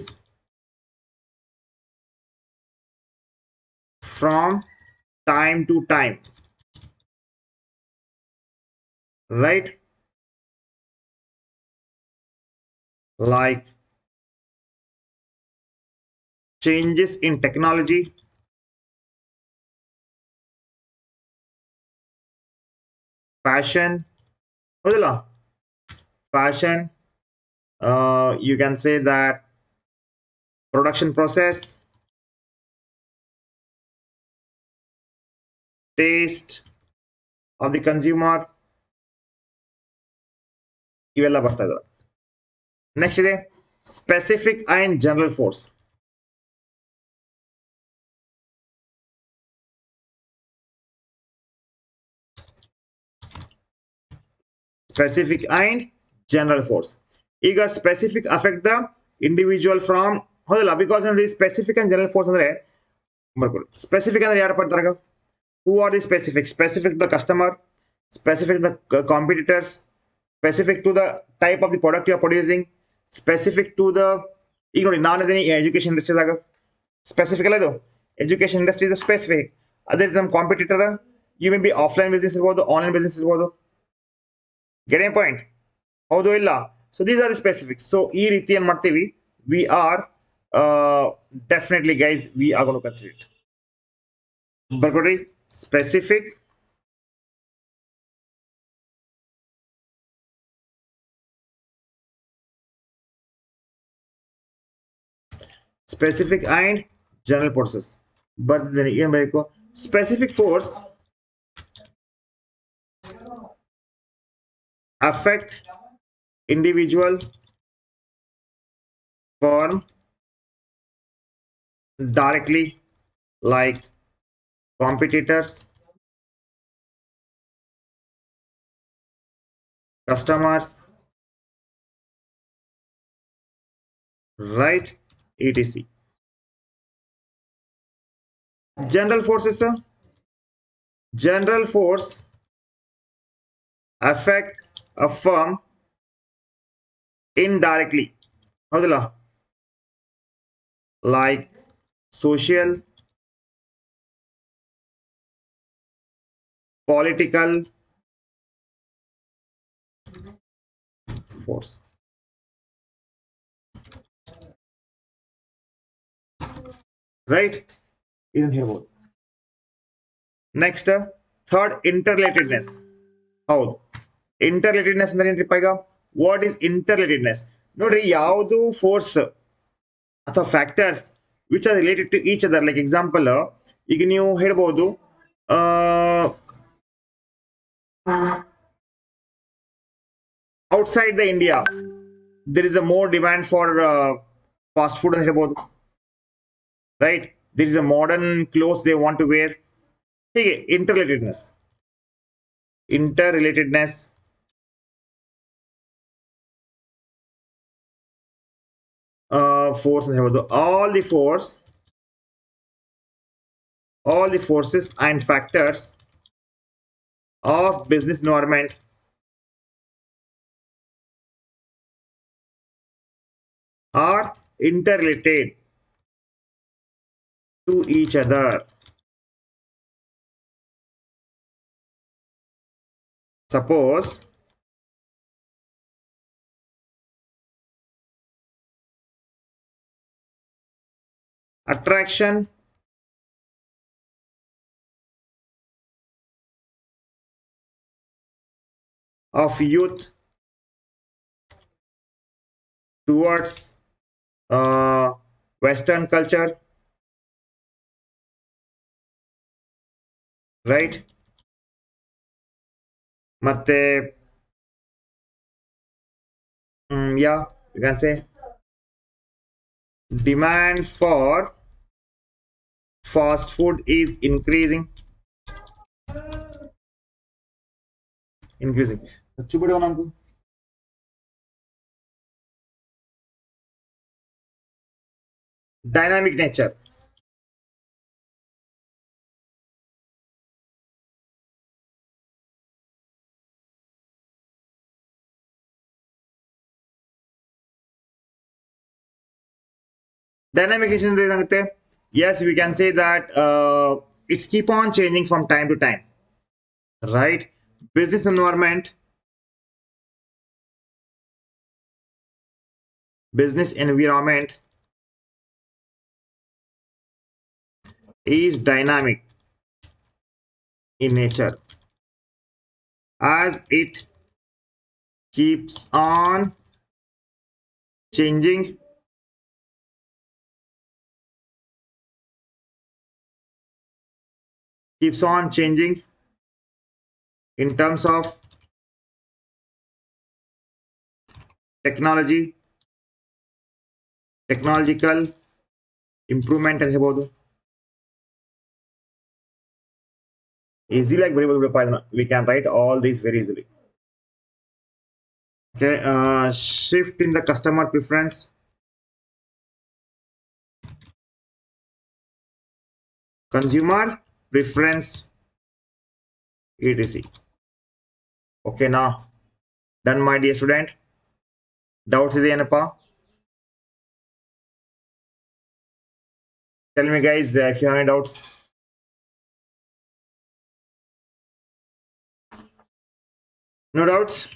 Speaker 1: from time to time right like changes in technology fashion ಹೌದಲ್ಲ fashion uh, you can say that production process taste of the consumer ಇವೆಲ್ಲ ಬರ್ತಾ ಇದಾವೆ next ಇದೆ specific and general force specific and general force ಈಗ specific affect the individual from ಹೌದಲ್ಲ because ನೋಡಿ specific and general force ಅಂದ್ರೆ ಬರ್ಕೊಳ್ಳಿ specific ಅಂದ್ರೆ ಯಾರು ಪಡ್ತಾರೆ who are the specific specific the customer specific the competitors specific to the type of the product you are producing specific to the ಈಗ ನೋಡಿ, ನಾನು ಇದೀನಿ ಎಜುಕೇಶನ್ ಇಂಡಸ್ಟ್ರಿದಾಗ ಸ್ಪೆಸಿಫಿಕ್ ಅಲ್ಲ ಇದು. ಎಜುಕೇಶನ್ ಇಂಡಸ್ಟ್ರಿ ಇಸ್ ಸ್ಪೆಸಿಫಿಕ್ ಅದೇ ರೀತಿ ನಮ್ಮ competitor you may be offline business ಇರ್ಬೋದು ಆನ್ಲೈನ್ ಬಿಸ್ನೆಸ್ ಇರ್ಬೋದು. ಗೆಟ್ ಎ ಪಾಯಿಂಟ್ ಹೌದು ಇಲ್ಲ? So these are specific so ಈ ರೀತಿ ಏನ್ ಮಾಡ್ತೀವಿ? We are definitely guys we are gonna consider ಬರ್ಕೊಡ್ರಿ. Specific specific and general forces. But then again मेरे को specific force affect individual form directly like competitors customers right? etc general forces sir general force affect a firm indirectly Alhamdulillah. like social political force right ಇದನ್ನ ಹೇಳ್ಬೋದು next third ಇಂಟರ್ಲೇಟೆಡ್ನೆಸ್ ಹೌದು ಇಂಟರ್ಲೇಟೆಡ್ನೆಸ್ ಅಂದ್ರೆ ಏನ್ರಿಪ್ಪ ಈಗ what is ಇಂಟರ್ಲೇಟೆಡ್ನೆಸ್ ನೋಡ್ರಿ ಯಾವುದು force ಅಥವಾ factors which are related to each other like example ಈಗ ನೀವು ಹೇಳ್ಬೋದು outside the India there is a more demand for uh, fast food ಅಂತ right? There is a modern clothes they want to wear. Okay, interrelatedness. Interrelatedness. Uh, force and all the force all the forces and factors of business environment are interrelated each other. Suppose attraction of youth towards uh, Western culture, right ಮತ್ತೆ ಯಾ you can say demand for fast food is increasing increasing చూపడు నాకు dynamic nature Dynamic range, yes, we can say that uh, it's keep on changing from time to time, right? Business environment, business environment is dynamic in nature. As it keeps on changing keeps on changing in terms of technology technological improvement ಅಂತ ಹೇಳ್ಬೋದು easily like variable Python. We can write all these very easily. Okay, uh, shift in the customer preference. Consumer preference etc okay now done my dear student. Doubts idenapa tell me guys uh, if you have any doubts. No doubts?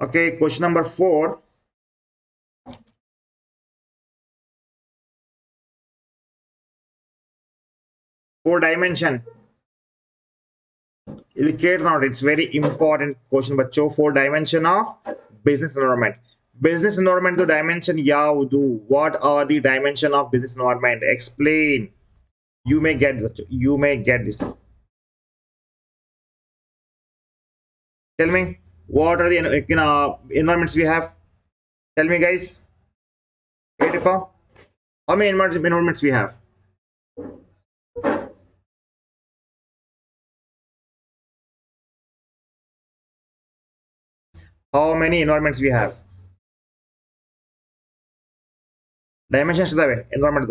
Speaker 1: Okay question number 4 four dimension. Illicate not. It's very important question bachcho four dimension of business environment. Business environment the dimension do what are the dimension of business environment? Explain. You may get this you may get this. Tell me what are the you know, environments we have? Tell me guys. How many environments we have? how many environments we have dimensions ಇದಾವೆ environment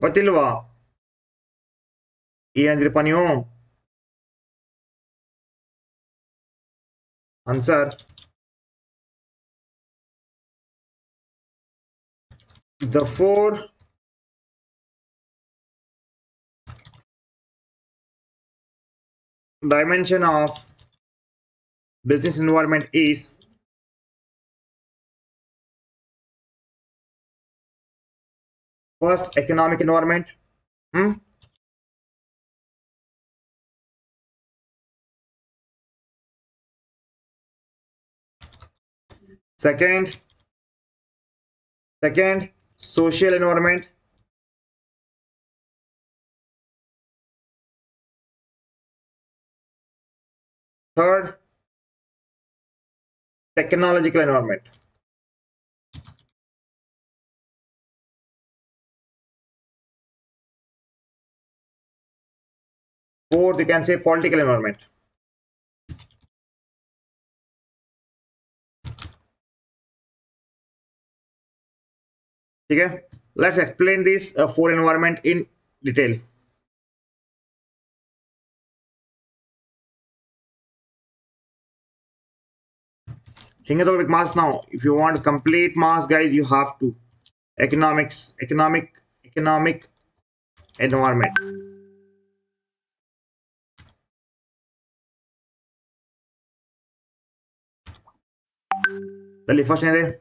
Speaker 1: ಗೊತ್ತಿಲ್ವಾ ಏನಂದ್ರಪ್ಪ ನೀವು answer the four dimension of business environment is first economic environment hmm? second second social environment third technological environment. Fourth you can say political environment. Okay let's explain this uh, four environment in detail Hingatokrik mass now. If you want complete mass, guys, you have to economics, economic, economic environment. The first eh?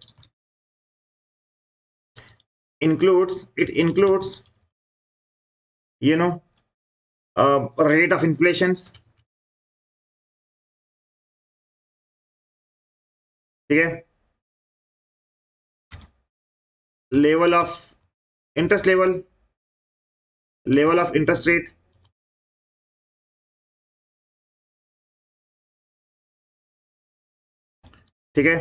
Speaker 1: includes it includes you know uh, rate of inflations ठीक है? Level of interest level level of interest rate ठीक है?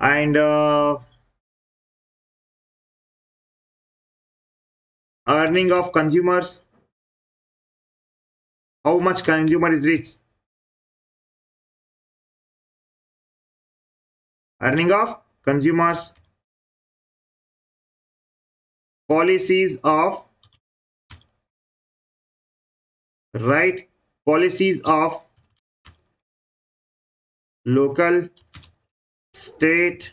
Speaker 1: And earning of consumers how much consumer is rich? Earning of consumers policies of right policies of local state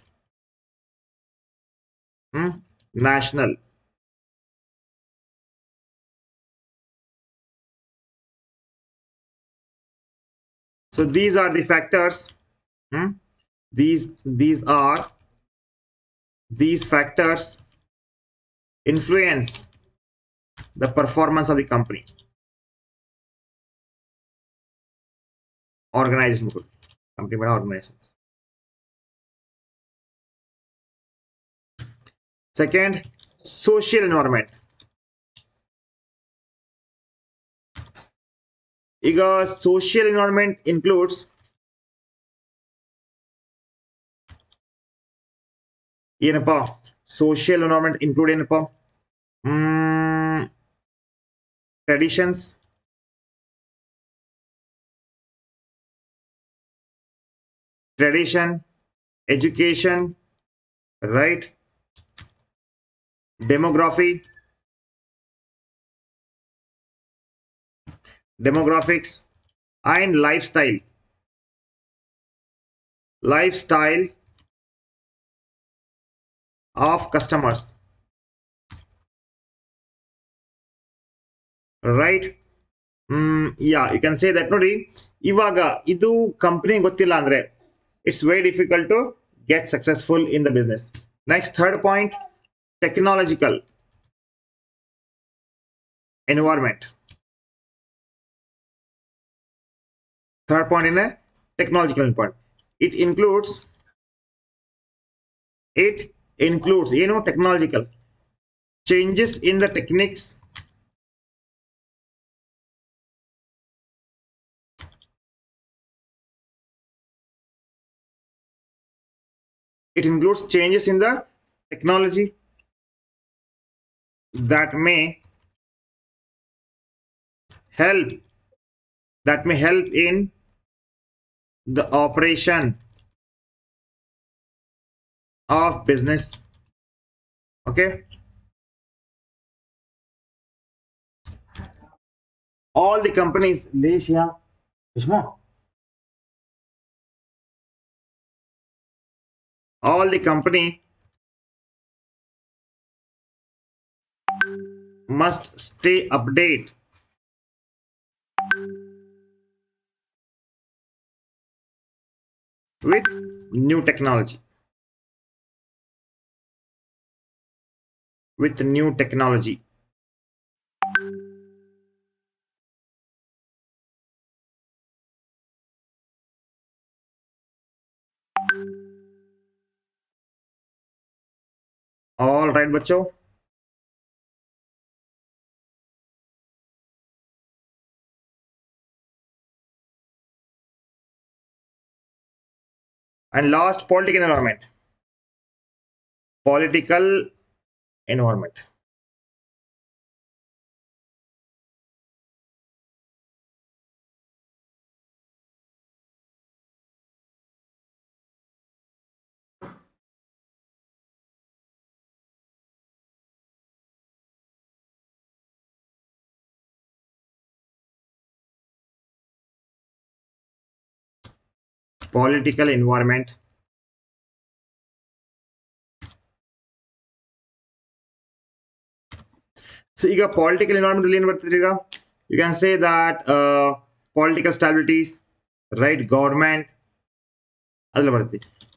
Speaker 1: hmm, national so these are the factors hmm? these these are these factors influence the performance of the company. Organization company organizations. Second social environment. ಈಗ social environment includes ಏನಪ್ಪ social environment include ಏನಪ್ಪ traditions tradition education right demography demographics and lifestyle lifestyle of customers right mm, yeah you can say that ನೋಡಿ ಇವಾಗ ಇದು company ಗೊತ್ತಿಲ್ಲ ಅಂದ್ರೆ it's very difficult to get successful in the business. Next, third point technological environment. Third point in a technological point. It includes it includes you know technological changes in the techniques. It includes changes in the technology that may help that may help in the operation of business. Okay? All the companies Leisha Ishma all the company must stay update with new technology. With new technology. All right, Bacho. And last political environment. Political environment political environment So you got political environment You can say that uh, political stabilities, right? Government.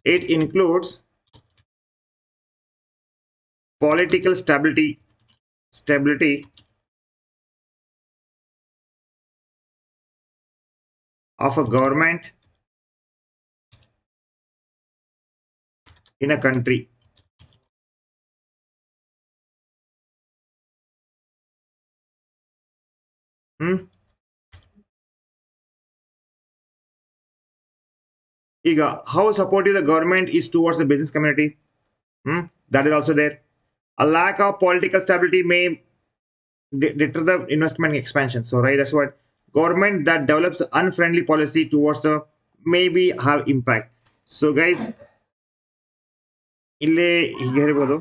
Speaker 1: It includes political stability, stability of a government in a country hmm ಈಗ how supportive the government is towards the business community hmm? that is also there a lack of political stability may de- deter the investment expansion. So, right, that's what government that develops unfriendly policy towards a maybe have impact. So, guys, ಇಲ್ಲಿ ಹೀಗೆ ಹೇಳ್ಬೋದು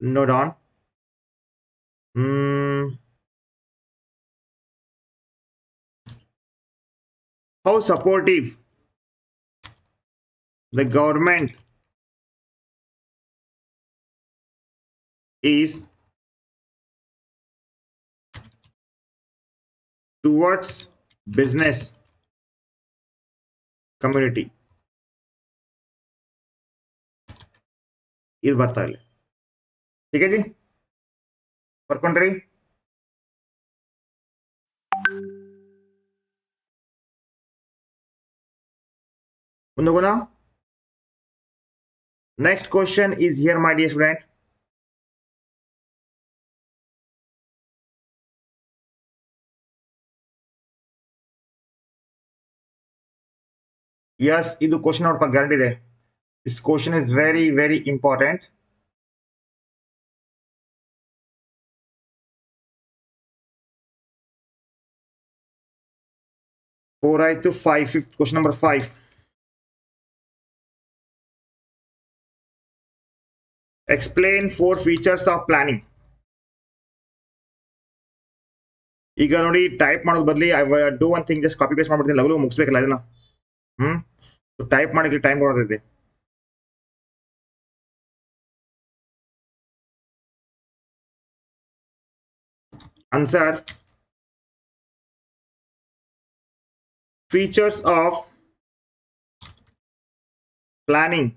Speaker 1: note on. Mm. How supportive the government is towards business community इस बात पहले। ठीक है जी? For country उन लोगों ना next question is here my dear student yes ಇದು ಕ್ವಶನ್ ನೋಡಪ್ಪ ಗ್ಯಾರಂಟಿ ಇದೆ this question is very very important four ಆಯ್ತು five fifth question number five explain four features of planning ಈಗ ನೋಡಿ ಟೈಪ್ ಮಾಡೋದ್ ಬದಲಿ I do one thing just copy paste ಮಾಡ್ಬಿಡ್ತೀನಿ ಲಗು ಮುಗಿಸ್ಬೇಕಲ್ಲ ಇದನ್ನ ಹ್ಮ್ ಟೈಪ್ ಮಾಡಕ್ಕೆ time ಕೊಡೋದಿದೆ answer features of planning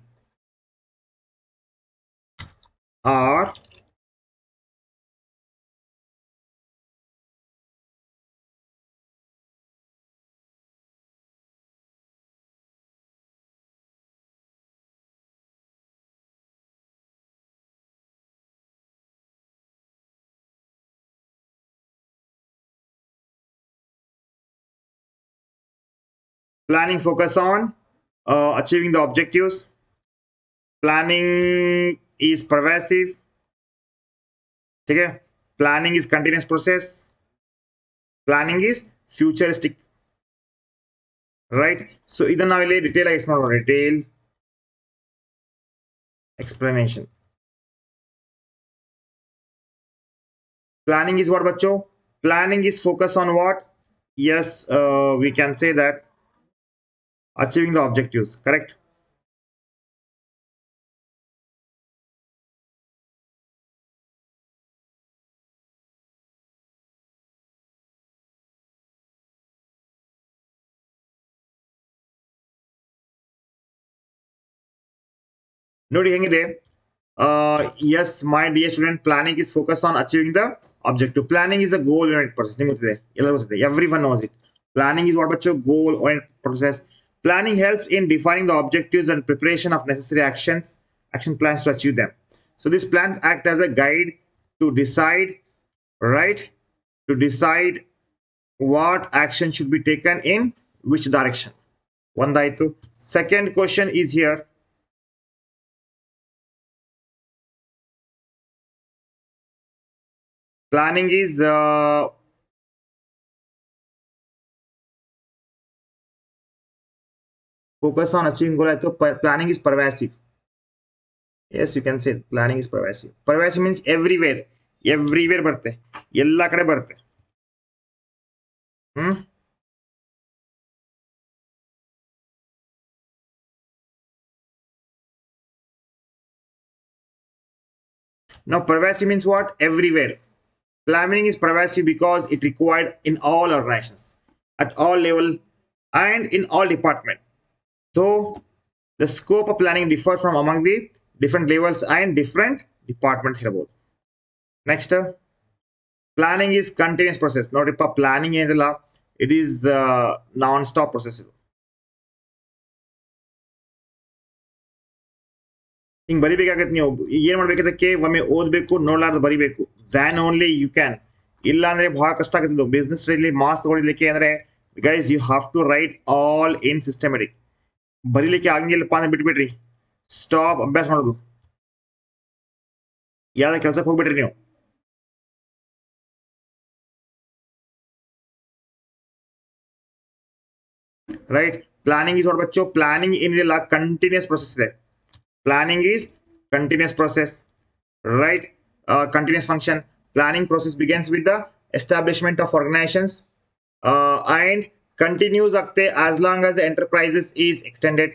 Speaker 1: are planning focus on uh, achieving the objectives planning is pervasive okay planning is continuous process planning is futuristic right so ಇದನ್ನ ನಾವಿಲ್ಲಿ detail ಆಗಿ explain ಮಾಡೋಣ detail explanation planning is what bacho planning is focus on what yes uh, we can say that achieving the objectives correct ನೋಡಿ ಹೆಂಗಿದೆ S my dear student planning is focus on achieving the objective planning is a goal oriented process ನಿಮ್ಗೆ ಗೊತ್ತಿದೆ ಎಲ್ಲರಿಗೂ ಗೊತ್ತಿದೆ every one knows it planning is what about your goal oriented process Planning helps in defining the objectives and preparation of necessary actions, action plans to achieve them. So these plans act as a guide to decide, right? To decide what action should be taken in which direction. One daitu. Second question is here. Planning is uh, focus on achieving goal. So planning is pervasive. Yes, you can say planning is pervasive. Pervasive means everywhere. Everywhere birthday. Yella kade birthday. Hmm? Now, pervasive means what? Everywhere. Planning is pervasive because it required in all organizations, at all level, and in all department. Though the scope of planning differ from among the different levels and different departments ಹೇಳ್ಬೋದು next planning is continuous process ನೋಡ್ರಿಪ್ಪ planning ಏನಿಲ್ಲ it is non stop process ಇದು ಹಿಂಗ್ ಬರಿಬೇಕಾಗತ್ತೆ ನೀವು ಏನ್ ಮಾಡ್ಬೇಕದಕ್ಕೆ ಒಮ್ಮೆ ಓದ್ಬೇಕು ನೋಡ್ಲಾರ್ದು ಬರಿಬೇಕು than only you can ಇಲ್ಲ ಅಂದ್ರೆ ಬಹಳ ಕಷ್ಟ ಆಗುತ್ತೆ ಬಿಸ್ನೆಸ್ ಅಲ್ಲಿ ಮಾರ್ಕ್ಸ್ ತಗೊಳ್ಲಿಕ್ಕೆ ಅಂದ್ರೆ guys you have to write all in systematic ಬರಿಲಿಕ್ಕೆ ಆಗಂಗಿಲ್ಲಪ್ಪ ಅಂದ್ರೆ ಬಿಟ್ಬಿಡ್ರಿ ಸ್ಟಾಪ್ ಅಭ್ಯಾಸ ಮಾಡೋದು ಯಾವ್ದೇ ಕೆಲ್ಸಕ್ಕೆ ಹೋಗ್ಬಿಟ್ರಿ ನೀವು right planning is Bachchu planning ಏನಿದೆಲ್ಲ ಕಂಟಿನ್ಯೂಸ್ ಪ್ರೊಸೆಸ್ ಇದೆ planning is continuous process right uh, continuous function planning process begins with the establishment of organizations uh, and continues akte as long as the enterprises is extended.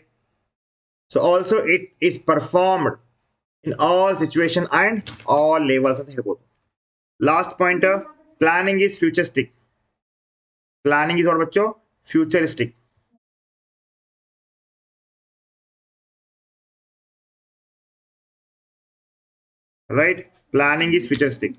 Speaker 1: So also it is performed in all situation and all levels of the report. Last pointer, planning is futuristic. Planning is what, bacho? Futuristic. Right? Planning is futuristic.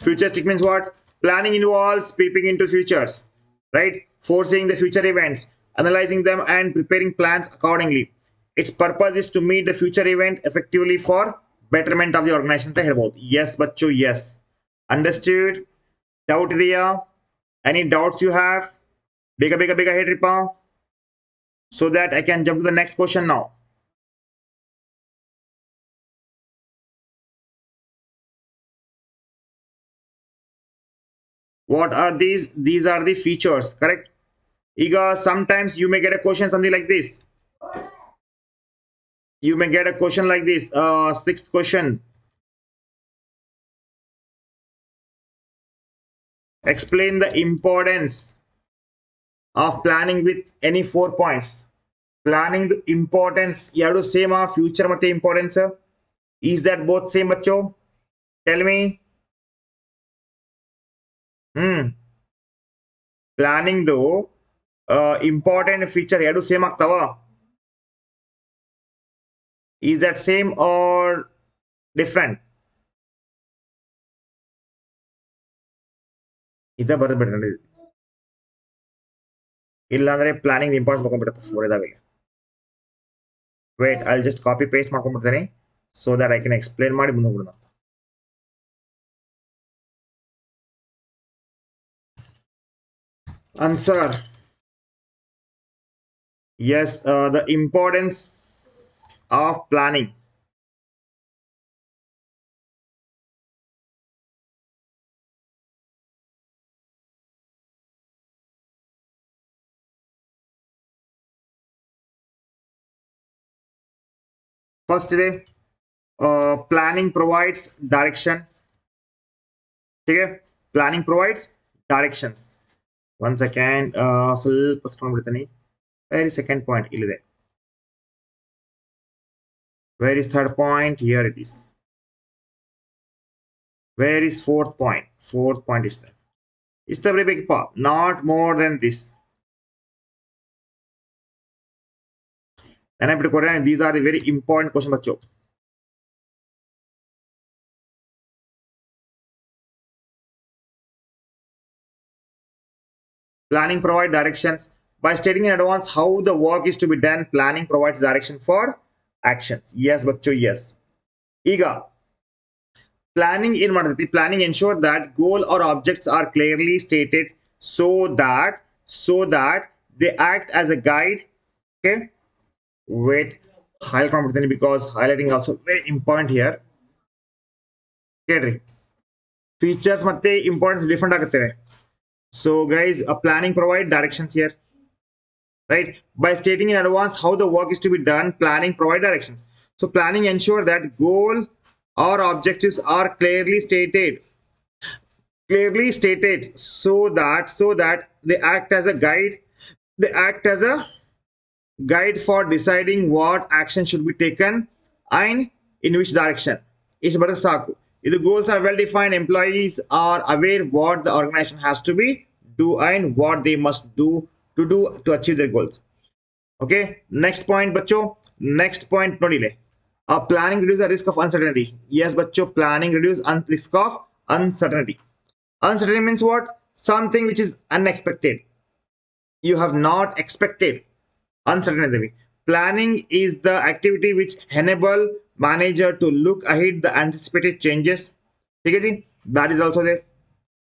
Speaker 1: futuristic means what? Planning involves peeping into futures right? Foreseeing the future events analyzing them and preparing plans accordingly. Its purpose is to meet the future event effectively for betterment of the organization. The about yes bachu yes. Understood. Doubt diya uh, any doubts you have? Bigger bigger bigger head so that i can jump to the next question now. what are these? These are the features correct? Iga, sometimes you may get a question something like this. You may get a question like this uh sixth question. Explain the importance of planning with any four points. Planning the importance you have to say my future mate importance is that both same macho? tell me. Hmm. ಪ್ಲಾನಿಂಗ್ದು important feature ಎರಡು same ಆಗ್ತಾವ. Is that same or different ಇದ ಬರ್ದ್ಬಿಡ್ರಿ ನೋಡಿ ಇಲ್ಲಾಂದ್ರೆ planning important ಮಾಡ್ಕೊಂಡ್ಬಿಡುತ್ತೆ ಓದಿದಾವೆ wait I'll just copy paste ಮಾಡ್ಕೊಂಡ್ಬಿಡ್ತೇನೆ so that I can explain ಮಾಡಿ ಮುಂದೆ ಹೋಗ್ಬಿಡೋಣ answer. Yes uh, the importance of planning. First today uh, planning provides direction. Okay planning provides directions one second uh, ಸ್ವಲ್ಪ ಸ್ಕೊಂಡ್ಬಿಡ್ತೀನಿ very second point ಇಲ್ಲಿದೆ where is third point here it is where is fourth point fourth point ಇಷ್ಟ ಇಷ್ಟ ಬರೀಬೇಕಪ್ಪ not more than this ನೆನಪಿಟ್ಕೊಡ್ರೆ these are the very important question ಬಚ್ಚು planning provide directions by stating in advance how the work is to be done planning provides direction for actions yes bachcho yes ಈಗ planning ಏನ್ ಮಾಡ್ತೈತಿ planning ensure that goal R objects R clearly stated so that so that they act as a guide okay wait highlight ಮಾಡ್ಬಿಡ್ತೀನಿ because highlighting also very important here ಕೇಳ್ರಿ features ಮತ್ತೆ importance different ಆಗುತ್ತವೆ so guys, a planning provide directions here, right? By stating in advance how the work is to be done, planning provide directions. So planning ensure that goal or objectives are clearly stated, clearly stated, so that so that they act as a guide. They act as a guide for deciding what action should be taken and in which direction. Is saku. If the goals are well defined, employees are aware what the organization has to be do and what they must do to do to achieve their goals. Okay, next point, bacho. Next point, nodile. A planning reduce the risk of uncertainty. Yes, bacho, planning reduce un- risk of uncertainty. Uncertainty means what? Something which is unexpected. You have not expected. Uncertainty. Planning is the activity which enable manager to look ahead the anticipated changes. okay that is also there.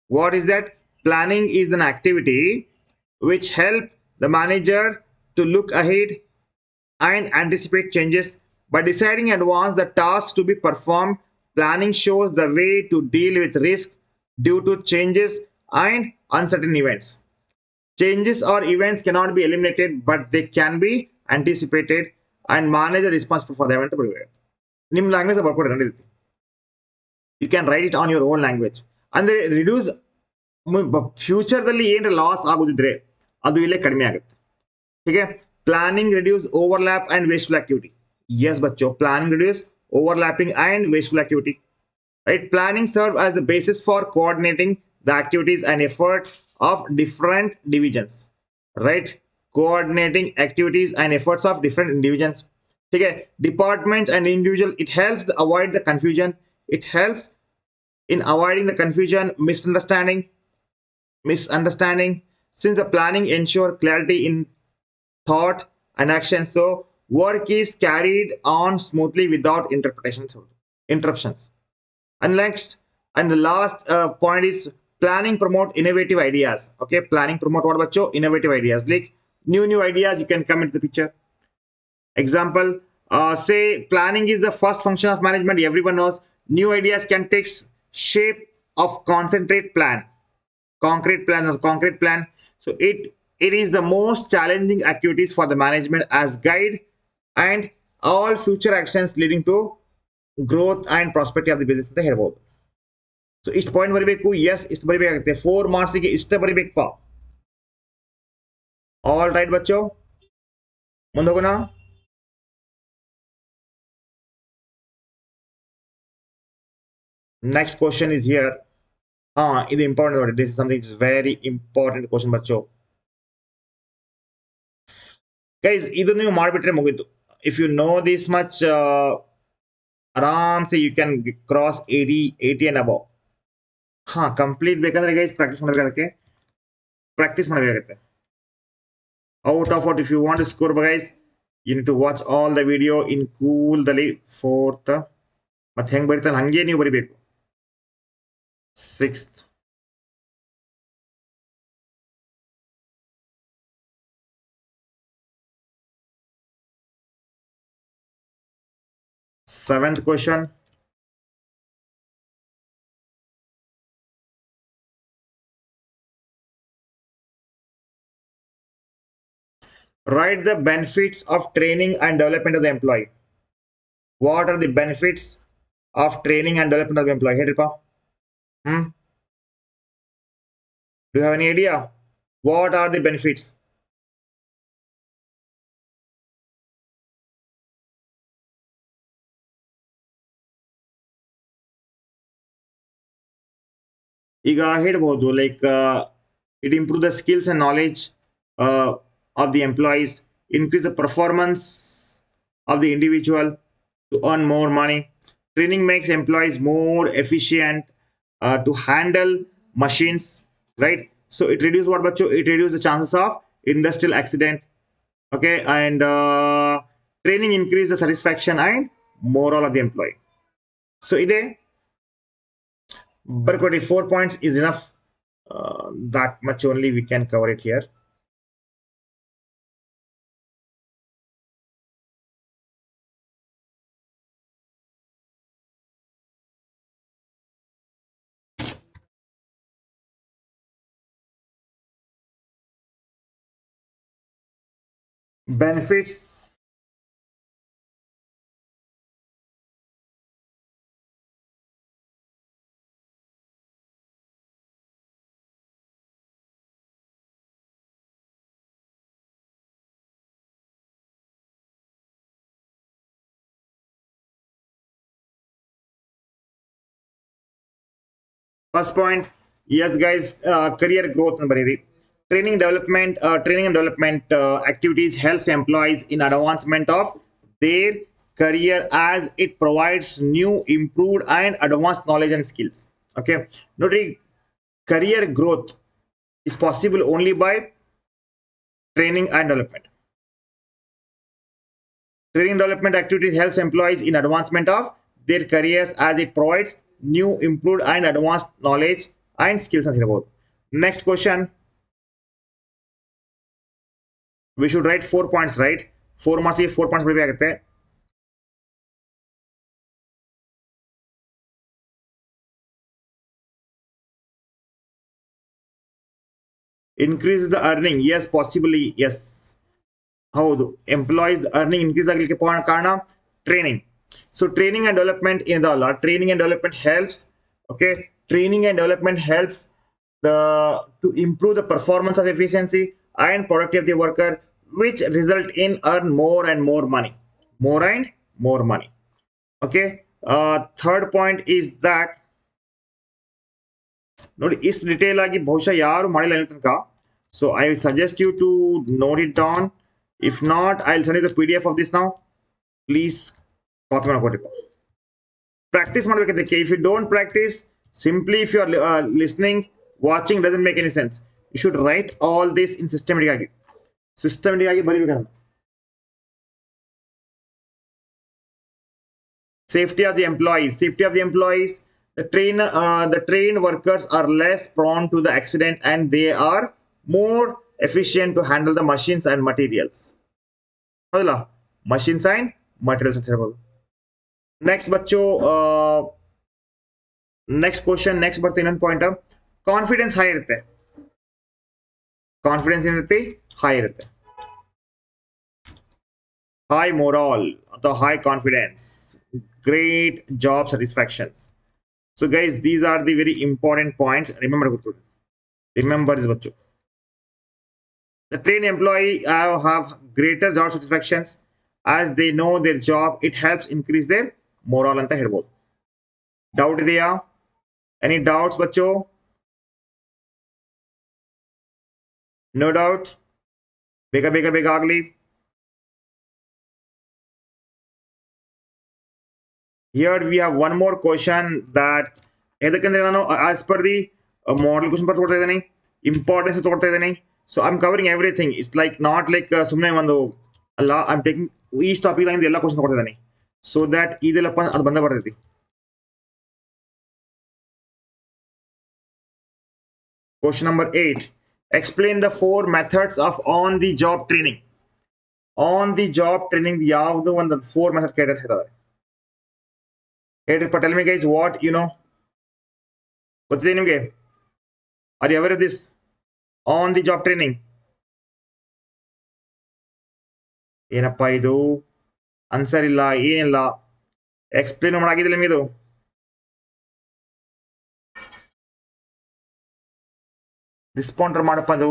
Speaker 1: What is that? Planning is an activity which help the manager to look ahead and anticipate changes. By deciding advance the tasks to be performed planning shows the way to deal with risk due to changes and uncertain events. Changes or events cannot be eliminated but they can be anticipated and manager responsible for them to prevent nim language barcode you can write it on your own language ಅಂದ್ರೆ reduce ಫ್ಯೂಚರ್ದಲ್ಲಿ ಏನಾರ loss ಆಗೋದಿದ್ರೆ ಅದು ಇಲ್ಲೇ ಕಡಿಮೆ ಆಗುತ್ತೆ ಹೀಗೆ planning reduce overlap and wasteful activity yes ಬಚ್ಚೋ planning reduce overlapping and wasteful activity right planning serve as the basis for coordinating the activities and effort of different divisions right coordinating activities and efforts of different divisions okay departments and individual it helps avoid the confusion. It helps in avoiding the confusion misunderstanding misunderstanding. Since the planning ensure clarity in thought and action so work is carried on smoothly without interpretations interruptions. And next and the last uh, point is planning promote innovative ideas. Okay? Planning promote what about innovative ideas. Like new new ideas you can come into the picture example uh, say planning is the first function of management everyone knows new ideas can take shape of concentrate plan concrete plan or concrete plan so it it is the most challenging activities for the management as guide and all future actions leading to growth and prosperity of the business ಅಂತ ಹೇಳ್ಬೋದು so ಇಷ್ಟು point ಬರಬೇಕು S ಇಷ್ಟು ಬರಿಬೇಕಾಗುತ್ತೆ four ಮಾರ್ಕ್ಸಿಗೆ ಇಷ್ಟ ಬರಿಬೇಕಪ್ಪ all right ಬಚ್ಚೋ ಮುಂದೆ ಹೋಗೋಣ next question is here. Ah ಇದು important ನೋಡಿ this is something it's very important question ಬರ್ಚು guys ಇದು ನೀವು ಮಾಡಿಬಿಟ್ರೆ ಮುಗೀತು if you know this much ಆರಾಮ್ಸೆ you can cross eighty eighty and above ಹಾ ಕಂಪ್ಲೀಟ್ ಬೇಕಂದ್ರೆ ಗೈಸ್ ಪ್ರಾಕ್ಟೀಸ್ ಮಾಡಬೇಕಾಗತ್ತೆ ಪ್ರಾಕ್ಟೀಸ್ ಮಾಡಬೇಕಾಗತ್ತೆ out of what if you want to score guys, you need to watch all the video in cool dali fourth. ಮತ್ತೆ ಹೆಂಗ್ ಬರೀತಲ್ಲ ಹಂಗೆ ನೀವು ಬರಿಬೇಕು sixth. Seventh question. Write the benefits of training and development of the employee. What are the benefits of training and development of the employee? Here hmm do you have any idea what are the benefits ಈಗ ಹೇಳ್ಬೋದು like it improve the skills and knowledge of the employees increase the performance of the individual to earn more money training makes employees more efficient uh, to handle machines, right? So it reduces what, bacho? It reduces the chances of industrial accident, okay? And uh, training increase the satisfaction and moral of the employee. So ide Burkoti four points is enough. Uh, that much only we can cover it here. Benefits First point, yes, guys, uh, career growth bariri training development uh, training and development uh, activities helps employees in advancement of their career as it provides new improved and advanced knowledge and skills. Okay. Noting career growth is possible only by training and development. Training development activities helps employees in advancement of their careers as it provides new improved and advanced knowledge and skills next question we should write four points right four marks ಗೆ four points ಬರಬೇಕಾಗುತ್ತೆ increase the earning yes possibly yes ಹೌದು employees earning increase ಆಗಲಿಕ್ಕೆ ಪ- ಕಾರಣ training so training and development ಏನದಲ್ಲ training and development helps okay training and development helps the to improve the performance of efficiency and productivity of the worker which result in earn more and more money more and more money okay uh, third point is that ನೋಡಿ ಇಷ್ಟು detail ಆಗಿ ಬಹುಶಃ ಯಾರು ಮಾಡಿಲ್ಲ ಇಲ್ಲಿ ತನಕ so I suggest you to note it down if not I send the P D F of this ನಾವು please copy ಮಾಡ್ಕೊಟ್ಟಿಪ್ಪ practice ಮಾಡ್ಬೇಕಂತೆ if you don't practice simply if you are listening watching doesn't make any sense you should write all this in systematic ಆಗಿ system India की बड़ी विकल्प safety of the employees safety of the employees the train uh, the train workers are less prone to the accident and they are more efficient to handle the machines and materials अगला machines and materials next बच्चों uh, next question next बढ़ते हैं point अब confidence high रहता है confidence रहती ಇರುತ್ತೆ high morale ಅಥವಾ high confidence great job satisfactions. So guys, these are the very important points. Remember, Gurukul. remember this bachu. The trained employee uh, have greater job satisfactions as they know their job. It helps increase their morale ಅಂತ ಹೇಳ್ಬೋದು doubt ಇದೆಯಾ any doubts Bachchu no doubt ಬೇಗ ಬೇಗ ಬೇಗ ಆಗಲಿ here we have one more question that ಯಾಕಂದ್ರೆ ನಾನು as per the model question ಕೊಡ್ತಾ ಇದ್ದೀನಿ ಇಂಪಾರ್ಟೆನ್ಸ್ ತಗೊಳ್ತಾ ಇದ್ದೀನಿ so I am covering everything it's like not like ಸುಮ್ಮನೆ ಒಂದು ಅಲ್ಲ ಐ ಆಮ್ ಟೇಕಿಂಗ್ ಈ ಟಾಪಿಕ್ ಆಗಿಂದ ಎಲ್ಲ ಕ್ವಶನ್ ಕೊಡ್ತಾ ಇದ್ದೀನಿ ಸೊ ಇದೆಲ್ಲಪ್ಪ ಅದು ಬಂದೇ ಬರ್ತೈತಿ question number explain the four methods of on the job training on the job training ಯಾವುದು ಒಂದು ಫೋರ್ ಮೆಥಡ್ ಕೇಳಿ ಅಂತ ಹೇಳ್ತಾರೆ ಹೇಳ್ರಿ Patel me guys what you know ಗೊತ್ತಿದೆ ನಿಮಗೆ? Are ever this on the job training ಏನಪ್ಪ ಇದು? ಆನ್ಸರ್ ಇಲ್ಲ, ಏನಿಲ್ಲ. ಎಕ್ಸ್ಪ್ಲೇನ್ ಮಾಡಾಗಿದ್ದಿಲ್ಲ ನಿಮಗೆ ರಿಸ್ಪಾಂಡರ್ ಮಾಡಪ್ಪ ಅದು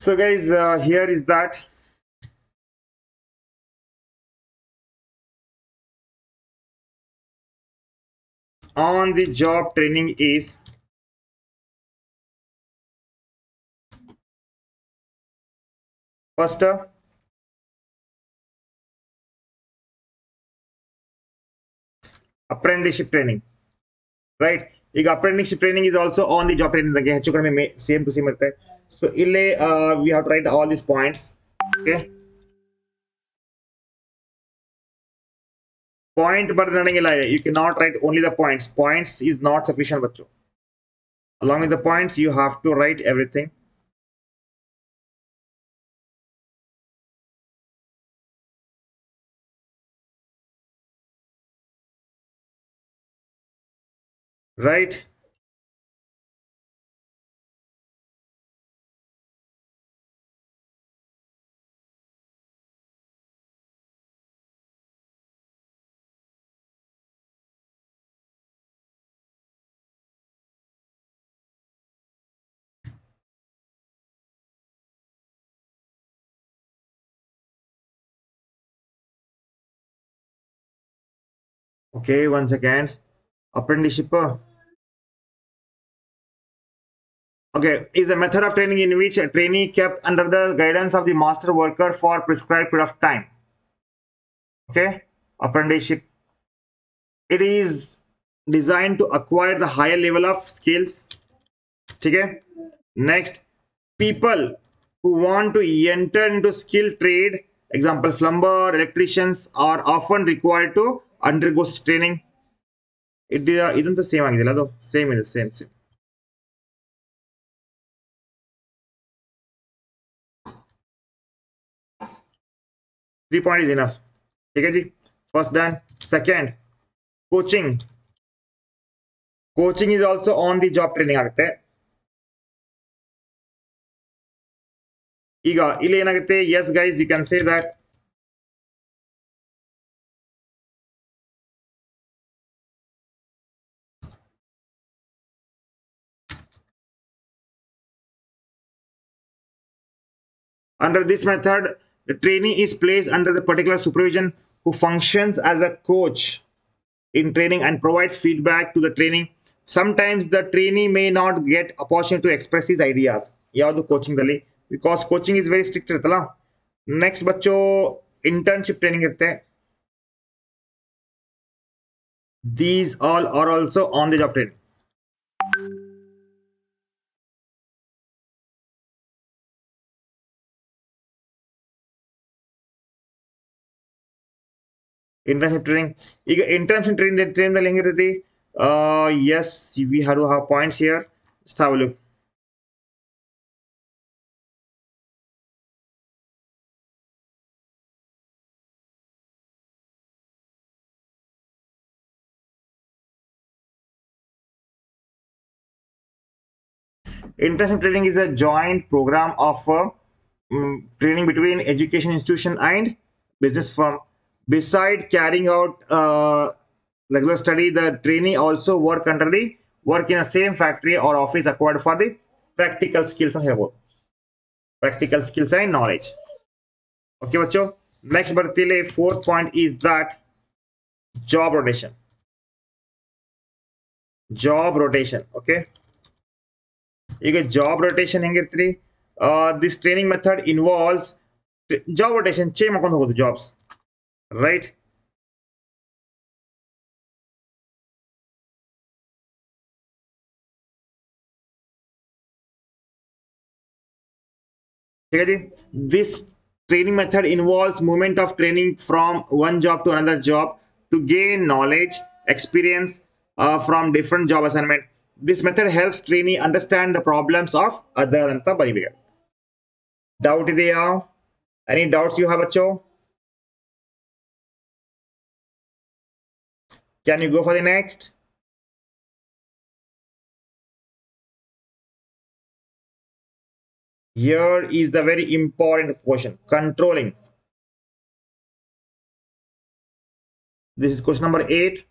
Speaker 1: So guys, uh, here is that. On the job training is first uh, apprenticeship training, right? ಈಗ apprenticeship training is also on the job training ಬಗ್ಗೆ ಹೆಚ್ಚು ಕಡಿಮೆ ಸೇಮ್ ಟು ಸೇಮ್ ಇರುತ್ತೆ ಸೊ ಇಲ್ಲಿ we have to right all these points okay point ಬರೆದು ನನಗಿಲ್ಲ U can not write only the points points is not sufficient ಬಚ್ಚು along with the points you have to write everything right Okay, one second. Apprenticeship. Uh, Okay, is a method of training in which a trainee kept under the guidance of the master worker for prescribed period of time. Okay, apprenticeship. It is designed to acquire the higher level of skills. Okay, next, people who want to enter into skill trade, example plumber, electricians, are often required to undergo training. It uh, isn't the same, though. Same is the same, same. three point is enough ठीक है जी first done second coaching coaching is also on the job training ಆಗುತ್ತೆ ಈಗ ಇಲ್ಲಿ ಏನಾಗುತ್ತೆ yes guys you can say that Under this method, the trainee is placed under the particular supervision who functions as a coach in training and provides feedback to the training. Sometimes the trainee may not get opportunity to express his ideas. ಯಾವುದು coaching ದಲ್ಲಿ because coaching is very strict ಇರುತ್ತಲ್ಲ next ಬಚ್ಚೋ internship training ಇರುತ್ತೆ these all are also on the job training internship training ಈಗ internship train ಟ್ರೈನ್ದಲ್ಲಿ ಹೆಂಗಿರ್ತೈತಿ yes we have have points here have look Internship training is a joint program of uh, mm, training between education institution and business firm. beside carrying out uh, regular study, the trainee also work under the work in the same factory or office acquired for the practical skills and knowledge practical skills and knowledge. Okay, bacho. Next, Bartile, fourth point is that job rotation. Job rotation. Okay. You get job rotation in three. Uh, this training method involves job rotation. Change jobs. right This training method involves movement of training from one job to another job to gain knowledge, experience uh, from different job assignment. This method helps trainee understand the problems of other and the Doubt they are Any doubts you have, Acho? Can you go for the next? Here is the very important question, controlling. This is question number 8.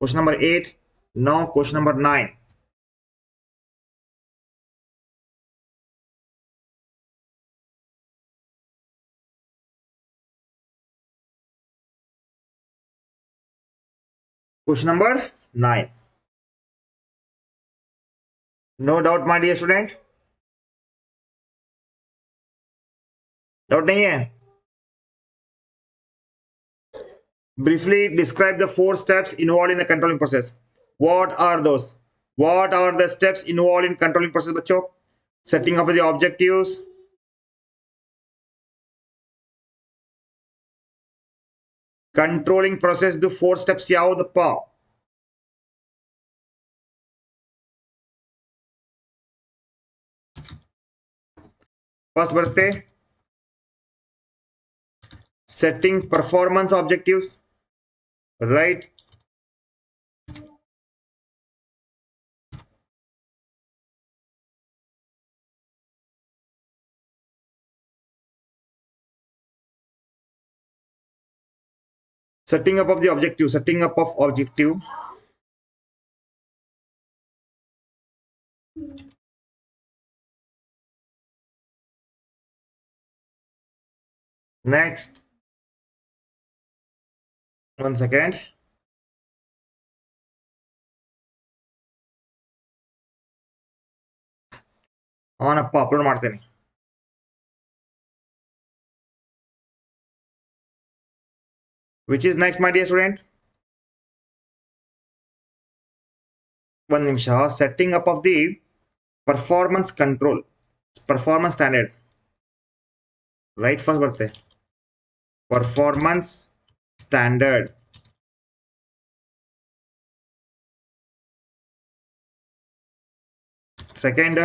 Speaker 1: Question number 8. Now question number 9. Question number nine no doubt my dear student doubt नहीं है briefly describe the four steps involved in the controlling process what are those what are the steps involved in controlling process bachcho setting up the objectives controlling process do four steps yao the paw first बढ़ते setting performance objectives right setting up of the objective setting up of objective next one second ಅವನಪ್ಪ upload ಮಾಡ್ತೇನೆ which is next my dear student? One nimsha setting up of the performance control performance standard. Right first birthday. Performance standard. Second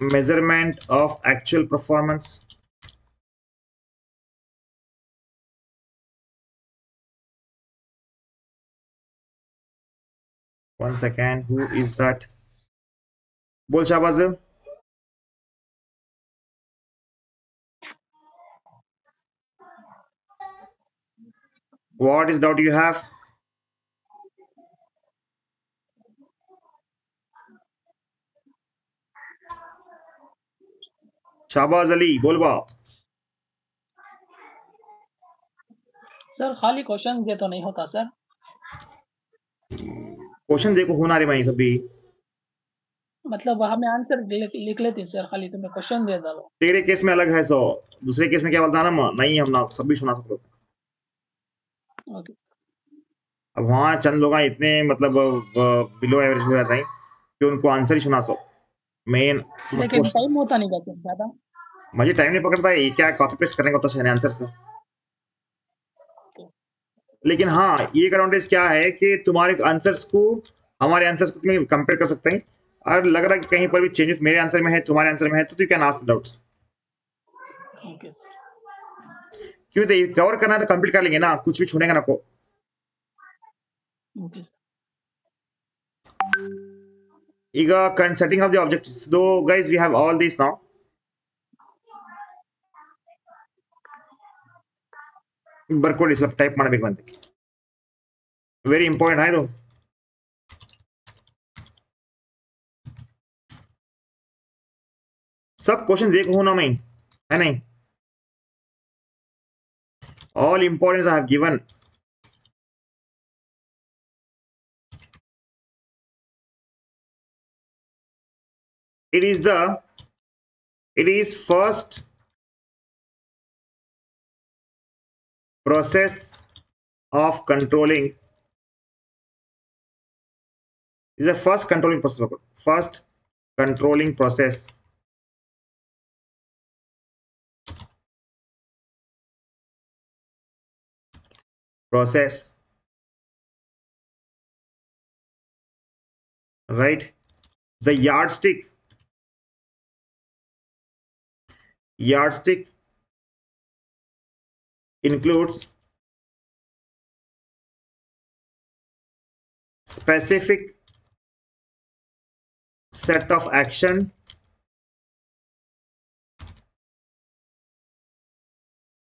Speaker 1: measurement of actual performance. One second who is that bol shabaz what is doubt you have Shahbaz Ali बोलबा
Speaker 4: sir खाली question ये तो नहीं होता sir
Speaker 1: question देखो होना रे भाई सभी।
Speaker 4: मतलब हमें आंसर लिख, लिख लेते हैं सर खाली तुम्हें क्वेश्चन दे डालो।
Speaker 1: तेरे केस में अलग है सो दूसरे केस में क्या बोलता है ना नहीं हम ना सब भी सुना सकते
Speaker 4: ओके।
Speaker 1: अब वहाँ चंद लोग इतने मतलब बिलो एवरेज हो जाते हैं कि उनको आंसर ही सुना सो। मेन
Speaker 4: लेकिन टाइम होता नहीं ज़्यादा।
Speaker 1: मुझे टाइम नहीं पकड़ता है ये क्या कॉपी पेस्ट करने का होता है आंसर से? लेकिन हाँ ये एडवांटेज क्या है कि तुम्हारे आंसर्स को हमारे आंसर्स को तुम्हें कंपेयर कर सकते हैं। और लग रहा है कि कहीं पर भी चेंजेस मेरे आंसर में है तुम्हारे आंसर में है तो यू कैन आस्क डाउट्स क्यों तो कवर करना है तो कंप्लीट कर लेंगे ना कुछ भी छूनेगा ना को ಈಗ of the objectives. Though guys we have all these now ಬರ್ಕೊಳ್ಳಿ ಸ್ವಲ್ಪ ಟೈಪ್ ಮಾಡಬೇಕು ಅಂತ ವೆರಿ ಇಂಪಾರ್ಟೆಂಟ್ ಆಯ್ತು सब क्वेश्चन देखो होना मैं है नहीं all importance I have given it is the it is first process of controlling is the first controlling process first controlling process. Process. Right? The yardstick. Yardstick includes specific set of action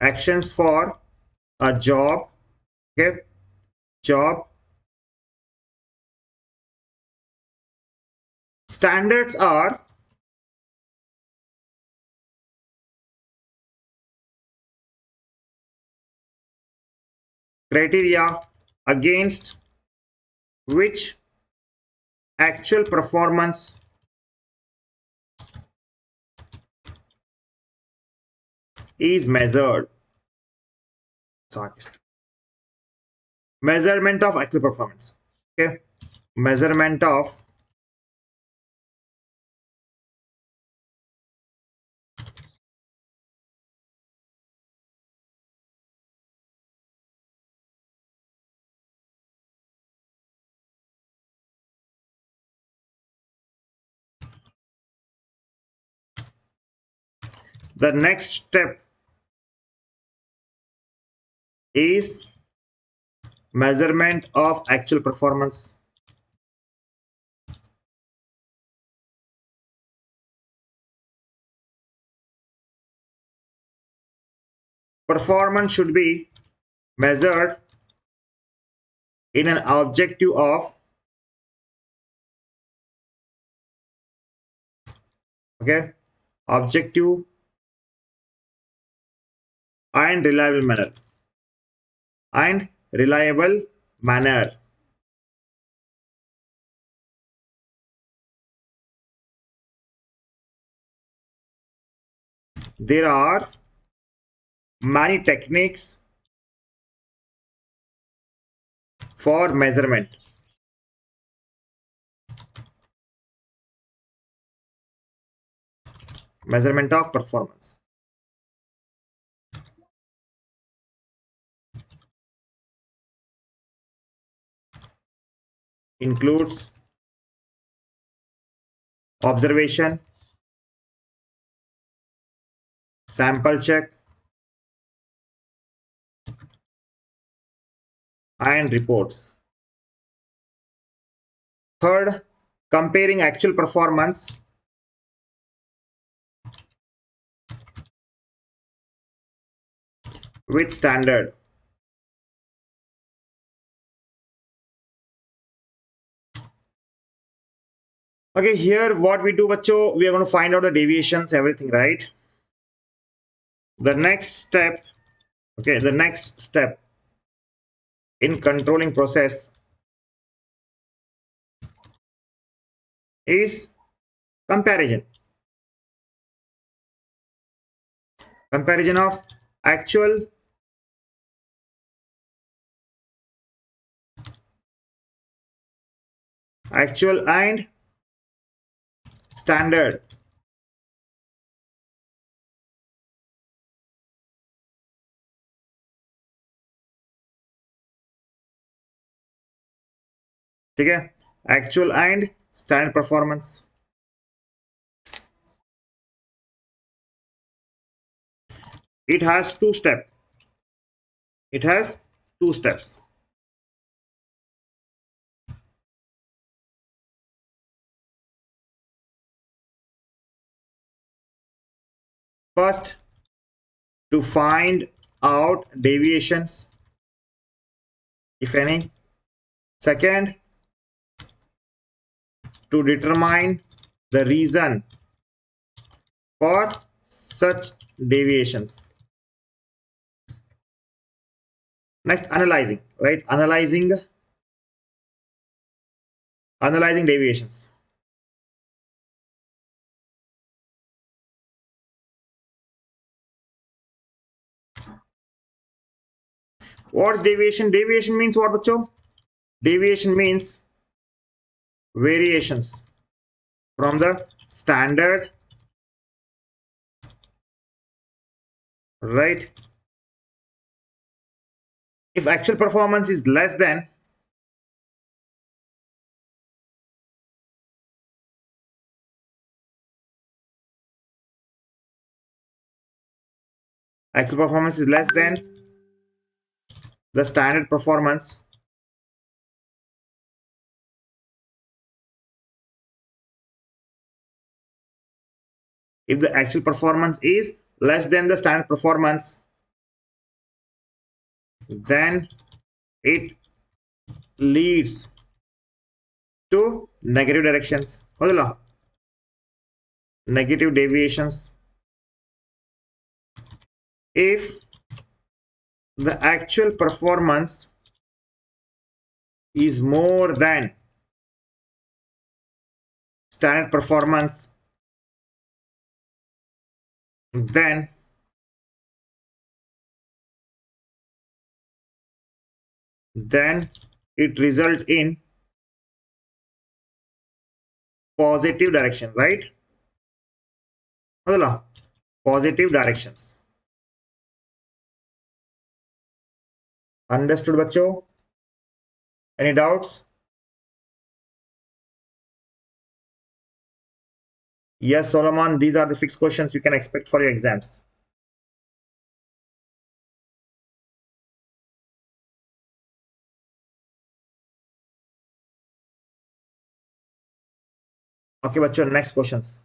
Speaker 1: actions for a job okay job standards are criteria against which actual performance is measured. Sorry. Measurement of actual performance. Okay. Measurement of the next step is measurement of actual performance. Performance should be measured in an objective of okay objective and reliable manner and reliable manner there are many techniques for measurement. Measurement of performance. Includes observation, sample check, and reports. Third, comparing actual performance with standard. Okay, here what we do, bacho, we are going to find out the deviations, everything, right? The next step, okay, the next step in controlling process is comparison. Comparison of actual actual and standard. ठीक है? Actual and stand performance it has two step it has two steps first to find out deviations if any. Second to determine the reason for such deviations. Next analyzing right? Analyzing analyzing deviations what's deviation? Deviation means what bacho deviation means variations from the standard right? If actual performance is less than actual performance is less than the standard performance. If the actual performance is less than the standard performance then it leads to negative directions. Hodala. negative deviations. If the actual performance is more than standard performance then then it result in positive direction right? Positive directions understood bacho any doubts Yes, Solomon, these are the fixed questions you can expect for your exams. Okay, but your next questions.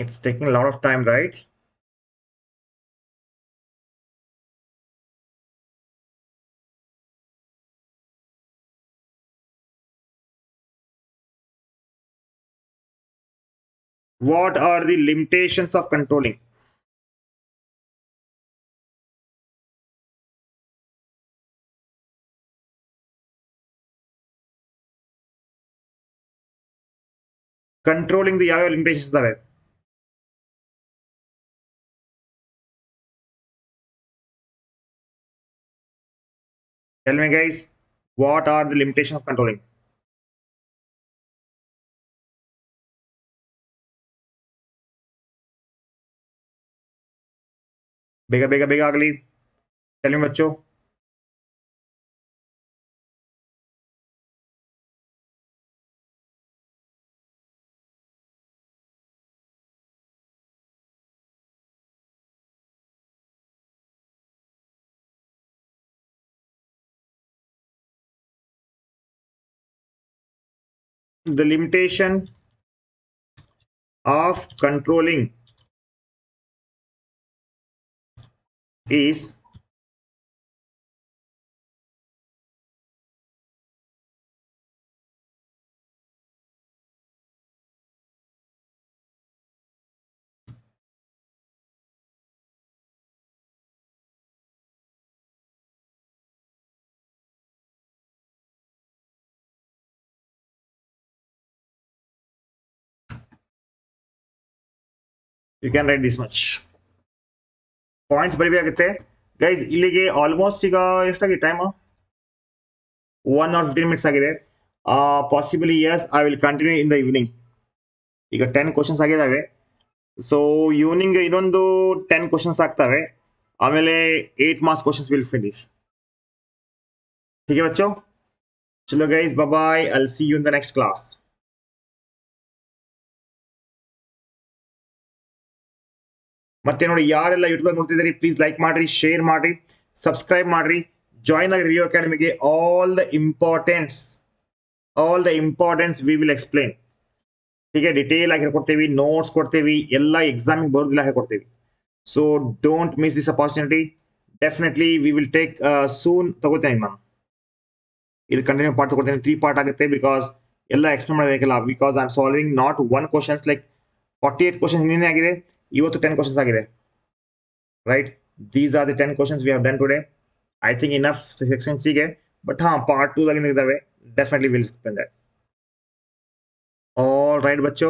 Speaker 1: It's taking a lot of time, right? What are the limitations of controlling? controlling the IO limitations of the web. tell me guys what are the limitation of controlling बेगा बेगा बेगा अगली चलिए बच्चों the limitation of controlling is you can write this much points ಬರಿಬೇಕಾಗುತ್ತೆ. Guys ಇಲ್ಲಿಗೆ almost ಈಗ ಎಷ್ಟಾಗಿದೆ time one or fifteen minutes ಆಗಿದೆ. Possibly yes I will continue in the evening ಈಗ ಟೆನ್ ಕ್ವಶನ್ಸ್ ಆಗಿದ್ದಾವೆ ಸೊ ಈವ್ನಿಂಗ್ ಇನ್ನೊಂದು ಟೆನ್ ಕ್ವಶನ್ಸ್ ಆಗ್ತವೆ. ಆಮೇಲೆ eight marks questions will finish ಹೀಗೆ ಬಚ್ಚೋ. ಚಲೋ guys bye I'll see you in the next class ಮತ್ತೆ ನೋಡಿ ಯಾರೆಲ್ಲ ಯೂಟ್ಯೂಬ್ ನೋಡ್ತಿದ್ದೀರಿ ಪ್ಲೀಸ್ ಲೈಕ್ ಮಾಡ್ರಿ ಶೇರ್ ಮಾಡ್ರಿ ಸಬ್ಸ್ಕ್ರೈಬ್ ಮಾಡ್ರಿ. ಜಾಯಿನ್ ಆಗಿ ರಿಯೋ ಅಕಾಡೆಮಿಗೆ all the importance all the importance we will explain ಹೀಗೆ ಡಿಟೇಲ್ ಆಗಿ ಹೇಳ್ಕೊಡ್ತೀವಿ ನೋಟ್ಸ್ ಕೊಡ್ತೀವಿ, ಎಲ್ಲ ಎಕ್ಸಾಮಿಗೆ ಬರೋದಿಲ್ಲ ಹೇಳ್ಕೊಡ್ತೀವಿ. So don't miss this opportunity definitely we will take soon ತಗೋತೇನೆ ನಾನು ಇದು ಕಂಟಿನ್ಯೂ ಪಾರ್ಟ್ ತಗೊಳ್ತೇನೆ ತ್ರೀ ಪಾರ್ಟ್ ಆಗುತ್ತೆ ಬಿಕಾಸ್ ಎಲ್ಲ ಎಕ್ಸ್ಪ್ಲೇನ್ ಮಾಡಬೇಕಲ್ಲ because I am solving not one questions like forty eight question ಹಿಂದಿನೇ ಆಗಿದೆ. ಇವತ್ತು ಟೆನ್ ಕ್ವಶನ್ಸ್ ಆಗಿದೆ right these are the ten questions we have done today I think enough ಸೆಕ್ಷನ್ಸಿಗೆ but ಹಾಂ part two ದಾಗಿಂದ ಇದ್ದಾವೆ definitely will spend that all right Bachchu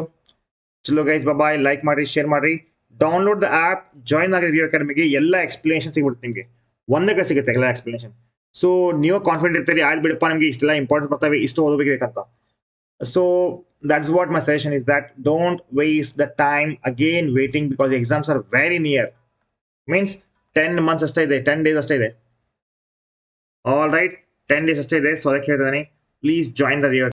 Speaker 1: ಚಲೋ guys ಬಾಯ್ like ಮಾಡಿ share ಮಾಡಿ download the app join ಆಗಿ review ಅಕಾಡೆಮಿಗೆ ಎಲ್ಲ explanation ಸಿಗ್ಬಿಡುತ್ತೆ ನಿಮಗೆ ಒಂದೇ ಕಡೆ ಸಿಗುತ್ತೆ ಎಲ್ಲ ಎಕ್ಸ್ಪ್ಲನೇಷನ್ ಸೊ ನೀವು ಕಾನ್ಫಿಡೆಂಟ್ ಇರ್ತೀರಿ ಆಯ್ತು ಬಿಡಪ್ಪ ನಮಗೆ ಇಷ್ಟೆಲ್ಲ ಇಂಪಾರ್ಟೆನ್ಸ್ ಬರ್ತವೆ ಇಷ್ಟು ಓದಬೇಕಂತ so that's what my suggestion is that don't waste the time again waiting because the exams are very near. Means 10 months stay there 10 days stay there. All right 10 days stay there so please join the real